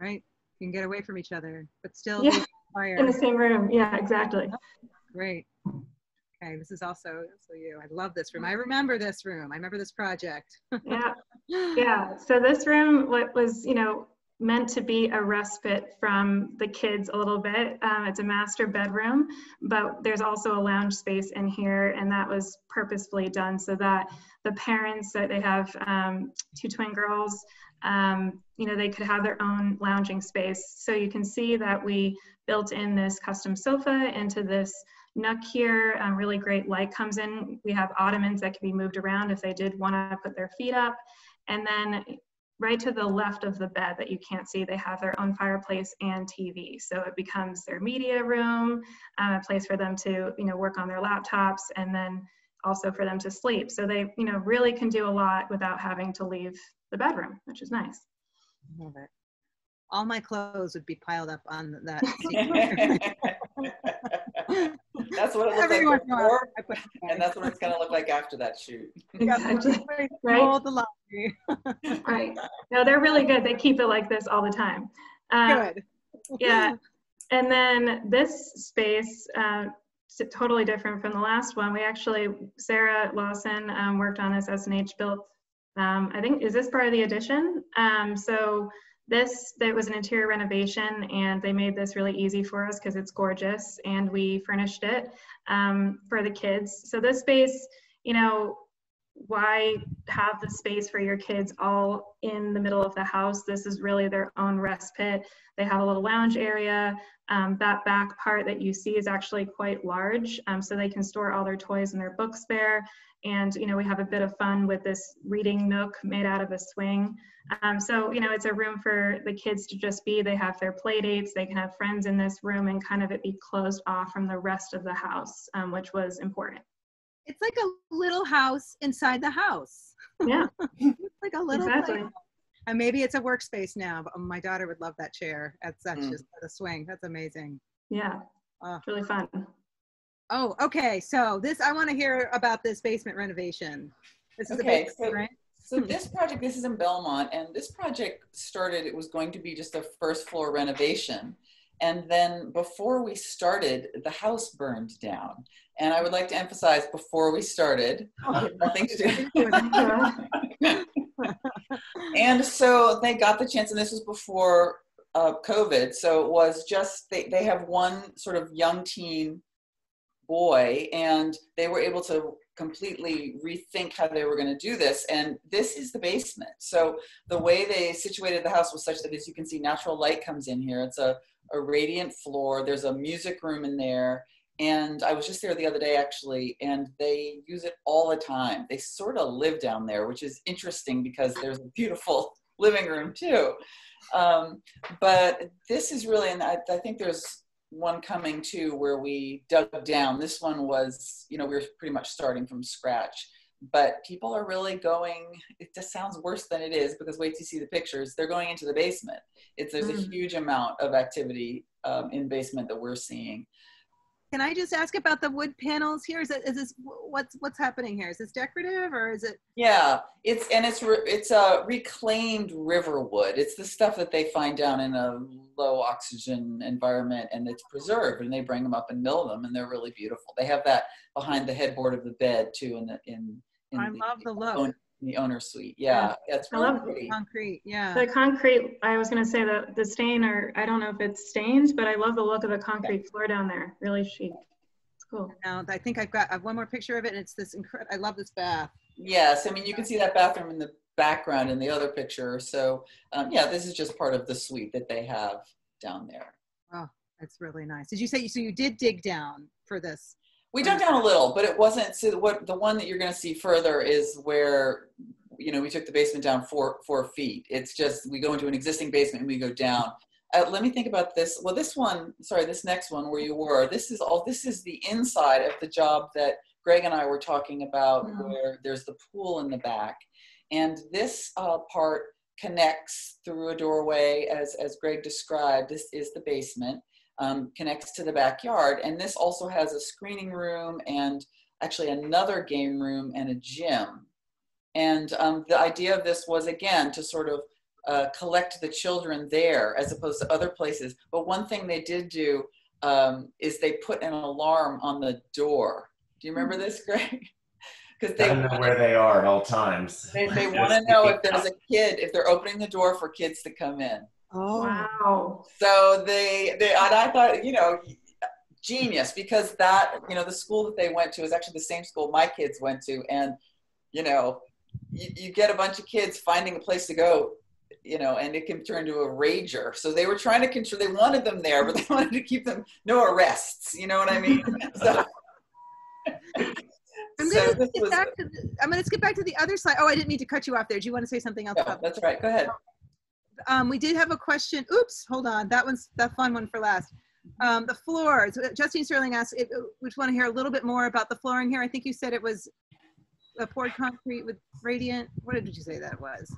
Right, you can get away from each other, but still yeah. In the same room. Yeah, exactly. Great. Okay, this is also so you. I love this room. I remember this room. I remember this project. yeah, yeah. So this room what was you know meant to be a respite from the kids a little bit. Um, it's a master bedroom, but there's also a lounge space in here, and that was purposefully done so that the parents that they have um, two twin girls. Um, you know, they could have their own lounging space. So you can see that we built in this custom sofa into this nook here, um, really great light comes in. We have ottomans that can be moved around if they did want to put their feet up. And then right to the left of the bed that you can't see, they have their own fireplace and TV. So it becomes their media room, um, a place for them to, you know, work on their laptops and then also for them to sleep. So they, you know, really can do a lot without having to leave the bedroom, which is nice. Love it. All my clothes would be piled up on that. That's what it looks like before, and that's what it's going to look like after that shoot. Exactly. right. the laundry. right. No, they're really good. They keep it like this all the time. Uh, good. yeah. And then this space, uh, totally different from the last one. We actually, Sarah Lawson um, worked on this S+H built, um, I think, is this part of the addition? Um, so this, there was an interior renovation and they made this really easy for us because it's gorgeous and we furnished it um, for the kids. So this space, you know, why have the space for your kids all in the middle of the house? This is really their own respite. They have a little lounge area. Um, that back part that you see is actually quite large, um, so they can store all their toys and their books there. And you know, we have a bit of fun with this reading nook made out of a swing. Um, so you know, it's a room for the kids to just be. They have their play dates. They can have friends in this room, and kind of it be closed off from the rest of the house, um, which was important it's like a little house inside the house. Yeah. it's like a little exactly. And maybe it's a workspace now, but my daughter would love that chair. That's, such mm. just the swing. That's amazing. Yeah. Uh, it's really fun. Oh, okay. So this, I want to hear about this basement renovation. This is okay, a basement, so, right? So this project, this is in Belmont, and this project started, it was going to be just a first floor renovation. And then before we started, the house burned down. And I would like to emphasize before we started, oh, nothing to do. and so they got the chance, and this was before uh, COVID. So it was just, they, they have one sort of young teen boy, and they were able to completely rethink how they were going to do this. And this is the basement. So the way they situated the house was such that, as you can see, natural light comes in here. It's a, a radiant floor. There's a music room in there and I was just there the other day actually, and they use it all the time. They sort of live down there, which is interesting because there's a beautiful living room too. Um, but this is really, and I, I, think there's one coming too where we dug down. This one was, you know, we were pretty much starting from scratch. But people are really going, it just sounds worse than it is because wait to see the pictures. They're going into the basement. It's, there's mm. a huge amount of activity um, in basement that we're seeing. Can I just ask about the wood panels here? Is it is this what's what's happening here? Is this decorative or is it? Yeah, it's and it's re, it's a reclaimed river wood. It's the stuff that they find down in a low oxygen environment, and it's preserved. And they bring them up and mill them, and they're really beautiful. They have that behind the headboard of the bed too, in the in. in I love the look. Own- the owner suite. Yeah, that's I really love pretty. Concrete, yeah. The concrete, I was gonna say that the stain or, I don't know if it's stained, but I love the look of the concrete floor down there. Really chic. It's cool. Now, I think I've got I have one more picture of it, and it's this incredible. I love this bath. Yes, I mean you can see that bathroom in the background in the other picture. So um, yeah, this is just part of the suite that they have down there. Oh, that's really nice. Did you say so? You did dig down for this? We dug down a little, but it wasn't. So what the one that you're going to see further is where, you know, we took the basement down four four feet. It's just we go into an existing basement and we go down. Uh, let me think about this. Well, this one, sorry, this next one where you were. This is all. This is the inside of the job that Greg and I were talking about, Mhm. where there's the pool in the back, and this uh, part connects through a doorway, as as Greg described. This is the basement um, connects to the backyard. And this also has a screening room and actually another game room and a gym. And um, the idea of this was, again, to sort of uh, collect the children there as opposed to other places. But one thing they did do um, is they put an alarm on the door. Do you remember this, Greg? Because they, don't know where they are at all times. they, they want to know if there's a kid, if they're opening the door for kids to come in. Oh, Wow. So they, they, and I thought, you know, genius because that, you know, the school that they went to is actually the same school my kids went to, and you know, you, you get a bunch of kids finding a place to go, you know, and it can turn to a rager. So they were trying to control. They wanted them there, but they wanted to keep them no arrests. You know what I mean? So, I'm so gonna this skip back to the, I'm gonna skip back to the other slide. Oh, I didn't mean to cut you off there. Do you want to say something else? No, about- that's right. Go ahead. Um, we did have a question. Oops, hold on. That one's that fun one for last. Um, the floors. Justine Sterling asked, if, we just want to hear a little bit more about the flooring here. I think you said it was a poured concrete with radiant. What did you say that was?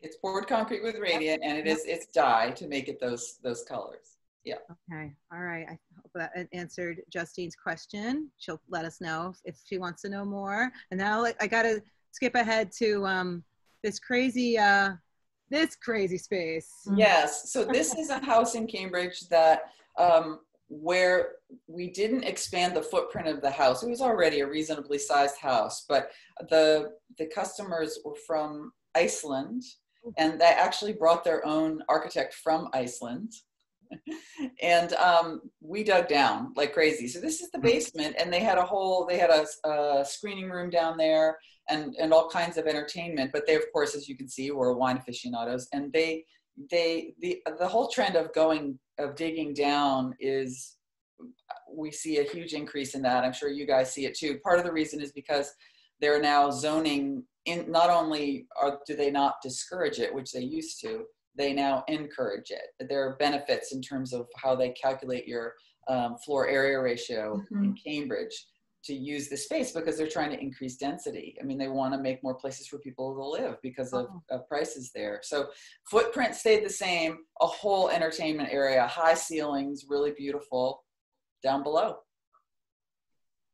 It's poured concrete with radiant, and it is it's dye to make it those those colors. Yeah. Okay, all right. I hope that answered Justine's question. She'll let us know if, she wants to know more. And now I, I gotta skip ahead to um, this crazy, uh, this crazy space. Yes. So this is a house in Cambridge that um, where we didn't expand the footprint of the house. It was already a reasonably sized house, but the the customers were from Iceland, and they actually brought their own architect from Iceland. and um, we dug down like crazy. So this is the basement, and they had a whole they had a, a screening room down there and and all kinds of entertainment. But they, of course, as you can see, were wine aficionados, and they they the the whole trend of going of digging down is we see a huge increase in that. I'm sure you guys see it too. Part of the reason is because they're now zoning in not only are do they not discourage it, which they used to, they now encourage it. There are benefits in terms of how they calculate your um, floor area ratio in Cambridge to use the space because they're trying to increase density. I mean, they want to make more places for people to live because of, oh. of prices there. So footprint stayed the same, a whole entertainment area, high ceilings, really beautiful down below.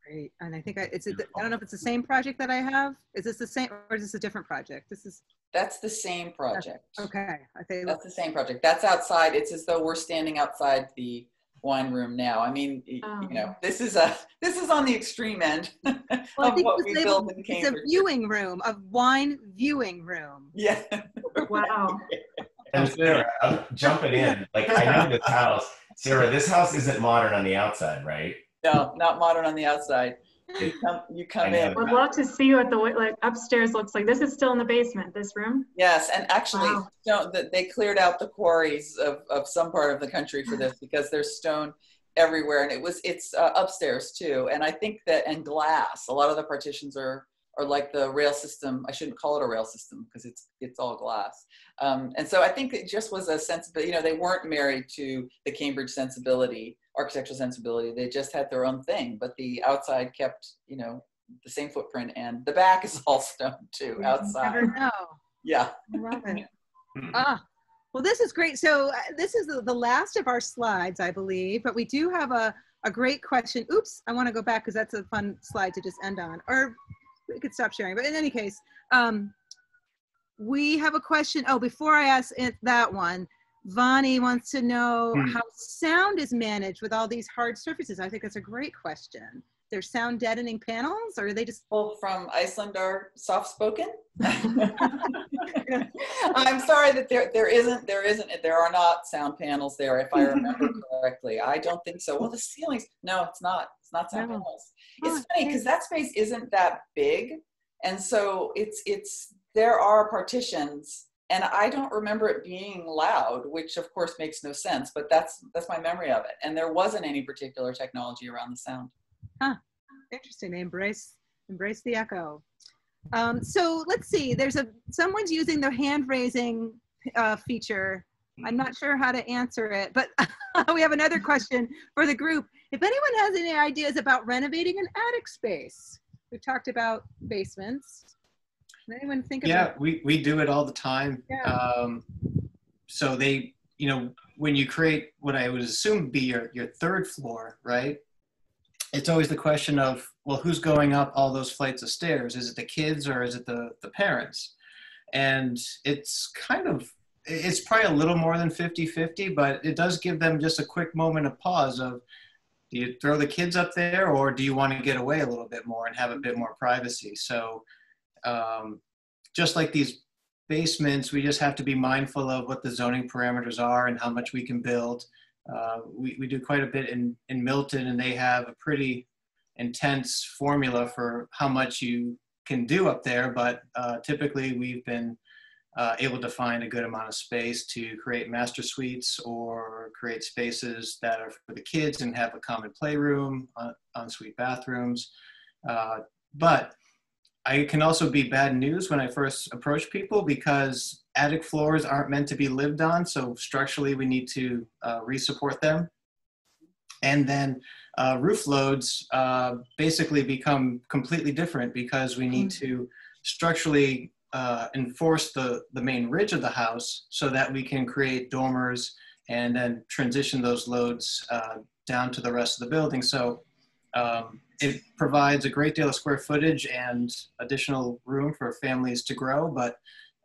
Great. And I think I, it's, a, I don't know if it's the same project that I have. Is this the same or is this a different project? This is, That's the same project. okay. I think, That's the same project. That's outside. It's as though we're standing outside the wine room now. I mean, y- you know, Oh. this is a this is on the extreme end well, I of think what we built in Cambridge. it's a viewing room, a wine viewing room. Yeah. Wow. And Sarah, I'm jumping in. Like I know this house. Sarah, this house isn't modern on the outside, right? No, not modern on the outside. You come, you I come know. in. Would love to see what the, like upstairs looks like, this is still in the basement, this room? Yes, and actually, Wow. stone, that they cleared out the quarries of, of some part of the country for this because there's stone everywhere, and it was it's uh, upstairs too. And I think that and glass. A lot of the partitions are are like the rail system. I shouldn't call it a rail system because it's it's all glass. Um, and so I think it just was a sense. sensibility. You know, they weren't married to the Cambridge sensibility, architectural sensibility. They just had their own thing, but the outside kept you know the same footprint, and the back is all stone too You outside. Never know. Yeah. Love it. Hmm. Ah, Well, this is great. So uh, this is the, the last of our slides, I believe, but we do have a, a great question. Oops, I want to go back because that's a fun slide to just end on. Or we could stop sharing. But in any case, um, we have a question. Oh, before I ask it, that one, Vani wants to know Hmm. how sound is managed with all these hard surfaces. I think that's a great question. There's sound deadening panels, or are they just People from Iceland are soft spoken. I'm sorry that there there isn't there isn't there are not sound panels there if I remember correctly. I don't think so. Well, the ceilings no, it's not. It's not sound No. panels. Huh, It's funny because that space isn't that big, and so it's it's there are partitions, and I don't remember it being loud, which of course makes no sense. But that's that's my memory of it, and there wasn't any particular technology around the sound. Huh. Interesting? Embrace embrace the echo. Um, so let's see. There's a someone's using the hand raising uh, feature. I'm not sure how to answer it, but we have another question for the group. If anyone has any ideas about renovating an attic space, we've talked about basements. Anyone think Yeah, about? we, we do it all the time. Yeah. Um, so they, you know, when you create what I would assume be your, your third floor, right? It's always the question of, well, who's going up all those flights of stairs? Is it the kids or is it the, the parents? And it's kind of, it's probably a little more than 50 50, but it does give them just a quick moment of pause of, do you throw the kids up there or do you want to get away a little bit more and have a bit more privacy? So, um, just like these basements, we just have to be mindful of what the zoning parameters are and how much we can build. Uh, we, we do quite a bit in, in Milton, and they have a pretty intense formula for how much you can do up there. But uh, typically, we've been uh, able to find a good amount of space to create master suites or create spaces that are for the kids and have a common playroom, uh, ensuite bathrooms. Uh, but I can also be bad news when I first approach people because attic floors aren't meant to be lived on. So structurally, we need to uh, resupport them. And then uh, roof loads uh, basically become completely different because we need to structurally uh, enforce the, the main ridge of the house so that we can create dormers and then transition those loads uh, down to the rest of the building. So um, it provides a great deal of square footage and additional room for families to grow, but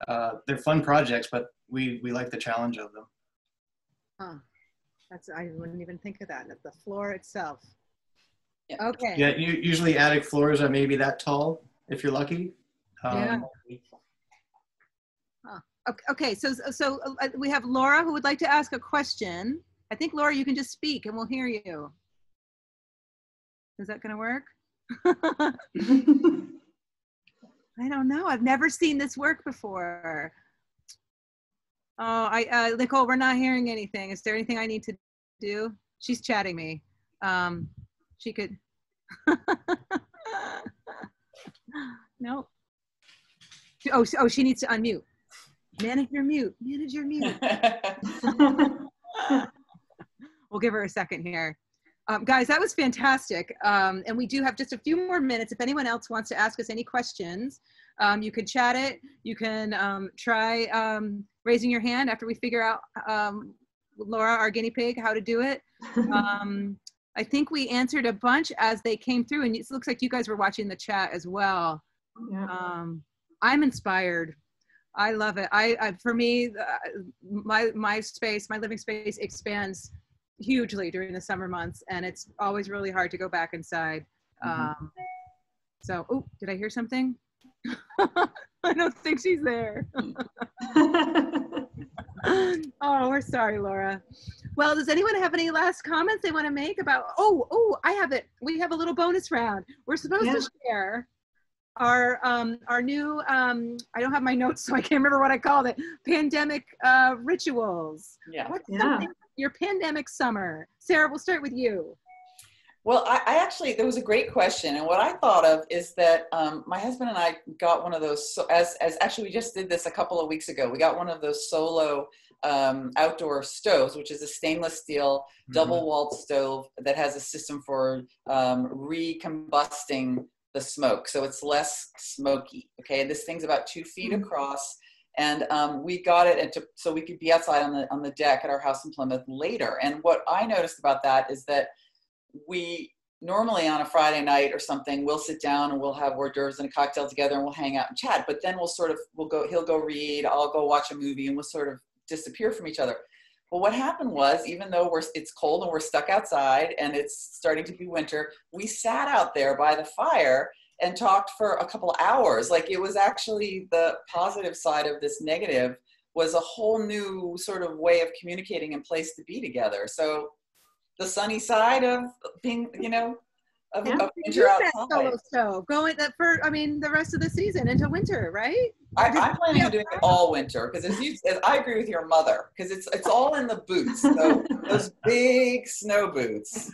uh, they're fun projects, but we, we like the challenge of them. Huh. That's I wouldn't even think of that. The floor itself. Yeah. Okay. Yeah, u- usually attic floors are maybe that tall if you're lucky. Um, Yeah. Ok- Okay, so so uh, we have Laura who would like to ask a question. I think Laura, you can just speak and we'll hear you. Is that going to work? I don't know. I've never seen this work before. Oh, I uh, Nicole, we're not hearing anything. Is there anything I need to do? She's chatting me. Um, she could. no. Oh, she- oh, she needs to unmute. Manage your mute. Manage your mute. we'll give her a second here. Um, guys, that was fantastic. Um, and we do have just a few more minutes. If anyone else wants to ask us any questions, um, you can chat it. You can um, try um, raising your hand after we figure out, um, Laura, our guinea pig, how to do it. Um, I think we answered a bunch as they came through, and it looks like you guys were watching the chat as well. yeah. Um, I'm inspired. I love it. I, I for me, uh, my my space, my living space expands hugely during the summer months, and it's always really hard to go back inside. Mhm. Um, so, oh, did I hear something? I don't think she's there. oh, we're sorry, Laura. Well, does anyone have any last comments they want to make about? Oh, oh, I have it. We have a little bonus round. We're supposed Yeah. to share our um our new um I don't have my notes, so I can't remember what I called it. Pandemic uh, rituals. yeah. What's Yeah. something your pandemic summer? Sarah, we'll start with you. Well, I, I actually there was a great question, and what I thought of is that um, my husband and I got one of those. So as as actually we just did this a couple of weeks ago. We got one of those solo um, outdoor stoves, which is a stainless steel double walled stove that has a system for um, recombusting the smoke, so it's less smoky. Okay, this thing's about two feet Mhm. across. And um, we got it and to, so we could be outside on the on the deck at our house in Plymouth later. And what I noticed about that is that we normally on a Friday night or something, we'll sit down and we'll have hors d'oeuvres and a cocktail together and we'll hang out and chat. But then we'll sort of we'll go he'll go read, I'll go watch a movie, and we'll sort of disappear from each other. Well, what happened was, even though we're, it's cold and we're stuck outside and it's starting to be winter, we sat out there by the fire and talked for a couple hours. Like it was actually the positive side of this negative was a whole new sort of way of communicating and place to be together. So the sunny side of being, you know, of, Yeah. of winter outside. solo stove going that for I mean the rest of the season into winter, right? I, I'm planning on doing it all winter because as you, as I agree with your mother because it's it's all in the boots, so, those big snow boots.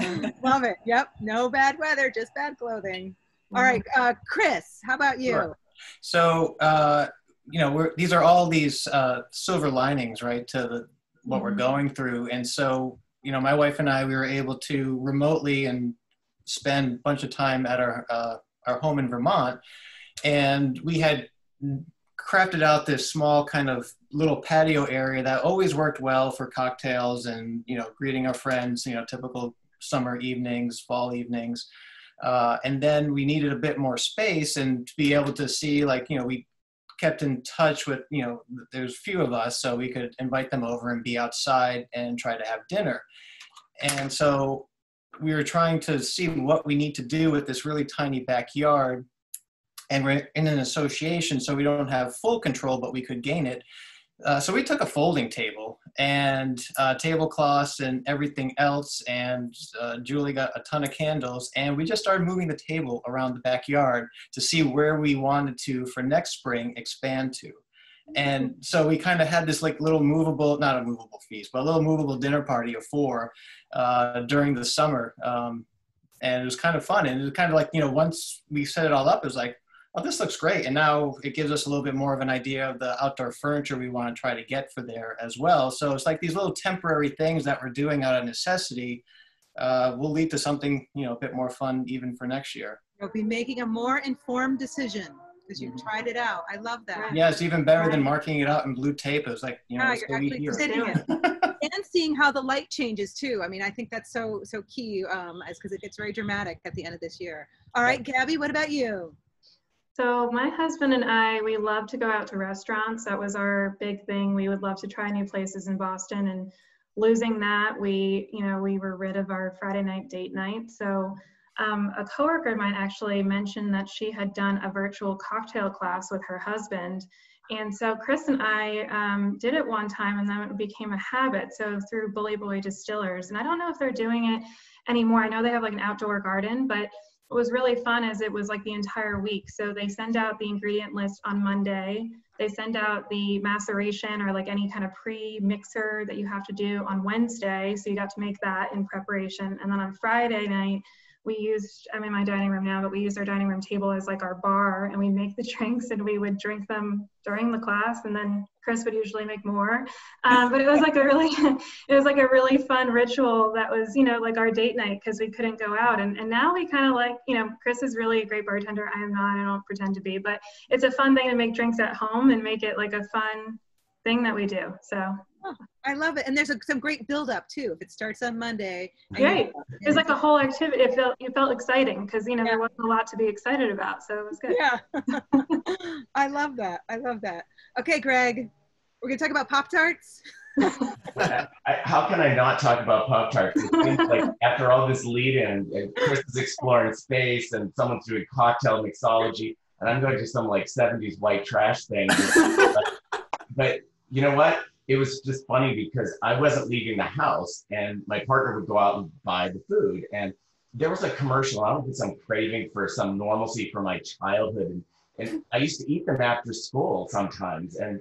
Love it. Yep. No bad weather, just bad clothing. All right, uh, Chris, how about you? Sure. So, uh, you know, we're, these are all these uh, silver linings, right, to the, what we're Mhm. going through. And so, you know, my wife and I, we were able to remotely and spend a bunch of time at our, uh, our home in Vermont. And we had crafted out this small kind of little patio area that always worked well for cocktails and, you know, greeting our friends, you know, typical summer evenings, fall evenings. Uh, and then we needed a bit more space and to be able to see like you know we kept in touch with you know there's a few of us so we could invite them over and be outside and try to have dinner and so we were trying to see what we need to do with this really tiny backyard and we're in an association so we don't have full control but we could gain it uh, so we took a folding table and uh, tablecloths and everything else and uh, julie got a ton of candles and we just started moving the table around the backyard to see where we wanted to for next spring expand to. And so we kind of had this like little movable not a movable feast but a little movable dinner party of four uh, during the summer um, and it was kind of fun and it was kind of like you know once we set it all up it was like oh, this looks great. And now it gives us a little bit more of an idea of the outdoor furniture we want to try to get for there as well. So it's like these little temporary things that we're doing out of necessity uh, will lead to something, you know, a bit more fun even for next year. You'll be making a more informed decision because you've Mhm. tried it out. I love that. Right. Yeah, it's even better than marking it out in blue tape. It was like, you know, Yeah, it's you're gonna be actually here. sitting it. and seeing how the light changes too. I mean, I think that's so so key, um, as because it gets very dramatic at the end of this year. All right, Gabby, what about you? So my husband and I, we love to go out to restaurants. That was our big thing. We would love to try new places in Boston. And losing that, we, you know, we were rid of our Friday night date night. So um, a coworker of mine actually mentioned that she had done a virtual cocktail class with her husband. And so Chris and I um, did it one time, and then it became a habit. So through Bully Boy Distillers, and I don't know if they're doing it anymore. I know they have like an outdoor garden, but what was really fun is it was like the entire week. So they send out the ingredient list on Monday. They send out the maceration or like any kind of pre-mixer that you have to do on Wednesday. So you got to make that in preparation. And then on Friday night, we used, I'm in my dining room now, but we used our dining room table as like our bar and we make the drinks and we would drink them during the class and then Chris would usually make more. Um, but it was like a really, it was like a really fun ritual that was, you know, like our date night because we couldn't go out. And, and now we kind of like, you know, Chris is really a great bartender. I am not, I don't pretend to be, but it's a fun thing to make drinks at home and make it like a fun thing that we do. So Oh, I love it, and there's a, some great build up too. If it starts on Monday, and you- it was like a whole activity. It felt, it felt exciting because, you know, Yeah. there wasn't a lot to be excited about. So it was good. Yeah, I love that. I love that. Okay, Greg, we're gonna talk about Pop Tarts. How can I not talk about Pop Tarts? It seems like after all this lead in, and Chris is exploring space, and someone's doing cocktail mixology, and I'm going to some like 70s white trash thing. but, but you know what? It was just funny because I wasn't leaving the house, and my partner would go out and buy the food. And there was a commercial. I don't if I'm craving for some normalcy from my childhood. And, and I used to eat them after school sometimes. And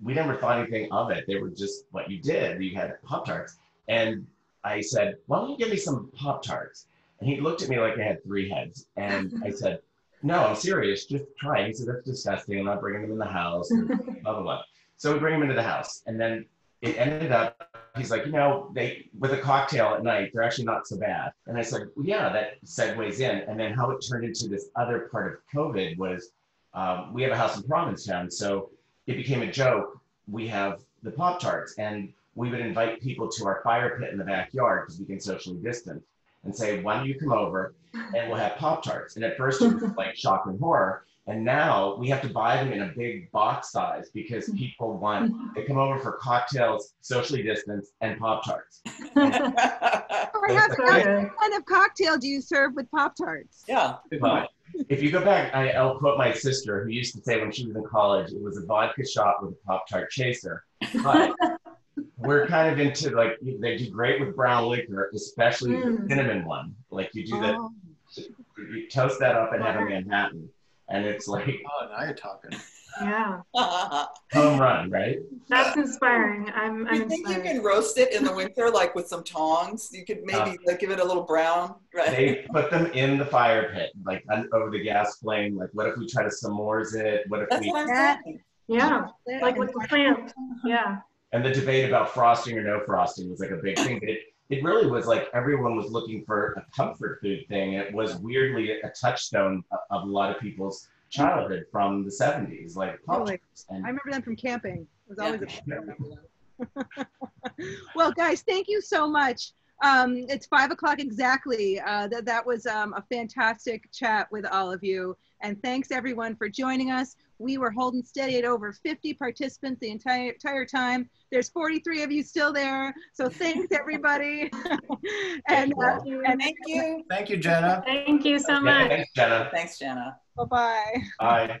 we never thought anything of it. They were just what you did. You had Pop Tarts. And I said, Why don't you give me some Pop Tarts? And he looked at me like I had three heads. And I said, No, I'm serious. Just try. it." He said, That's disgusting. I'm not bringing them in the house. And blah, blah, blah. So we bring them into the house. And then it ended up, he's like, You know, they with a cocktail at night, they're actually not so bad. And I said, well, Yeah, that segues in. And then how it turned into this other part of COVID was um, we have a house in Provincetown. So it became a joke. We have the Pop Tarts, and we would invite people to our fire pit in the backyard because we can socially distance and say, why don't you come over and we'll have Pop Tarts. And at first it was like shock and horror. And now we have to buy them in a big box size because people want, they come over for cocktails, socially distanced, and Pop Tarts. So what kind of cocktail do you serve with Pop Tarts? yeah. But if you go back, I, I'll quote my sister who used to say when she was in college, it was a vodka shot with a Pop Tart chaser. But we're kind of into like, they do great with brown liquor, especially the Mm. cinnamon one. Like you do the Oh. you toast that up and have a Manhattan, and it's like Oh, now you're talking. Yeah, home run, right? that's inspiring. I'm, I'm you think you can roast it in the winter, like with some tongs? You could maybe uh, like give it a little brown, right? They put them in the fire pit, like over the gas flame. Like, what if we try to s'mores it? What if That's we? what I'm Yeah. Yeah, like with the plant. Yeah. And the debate about frosting or no frosting was like a big thing. But it, it really was like everyone was looking for a comfort food thing. It was weirdly a touchstone of, a lot of people's childhood from the 70s, like Totally. And I remember them from camping. It was always a remember them. well, guys, thank you so much. Um, it's five o'clock exactly. Uh, that that was um, a fantastic chat with all of you, and thanks everyone for joining us. We were holding steady at over 50 participants the entire entire time. There's 43 of you still there, so thanks everybody. and uh, Thank you. and Thank you. Thank you, Jenna. Thank you so Yeah, much. thanks, Jenna. Thanks, Jenna. bye bye. Bye.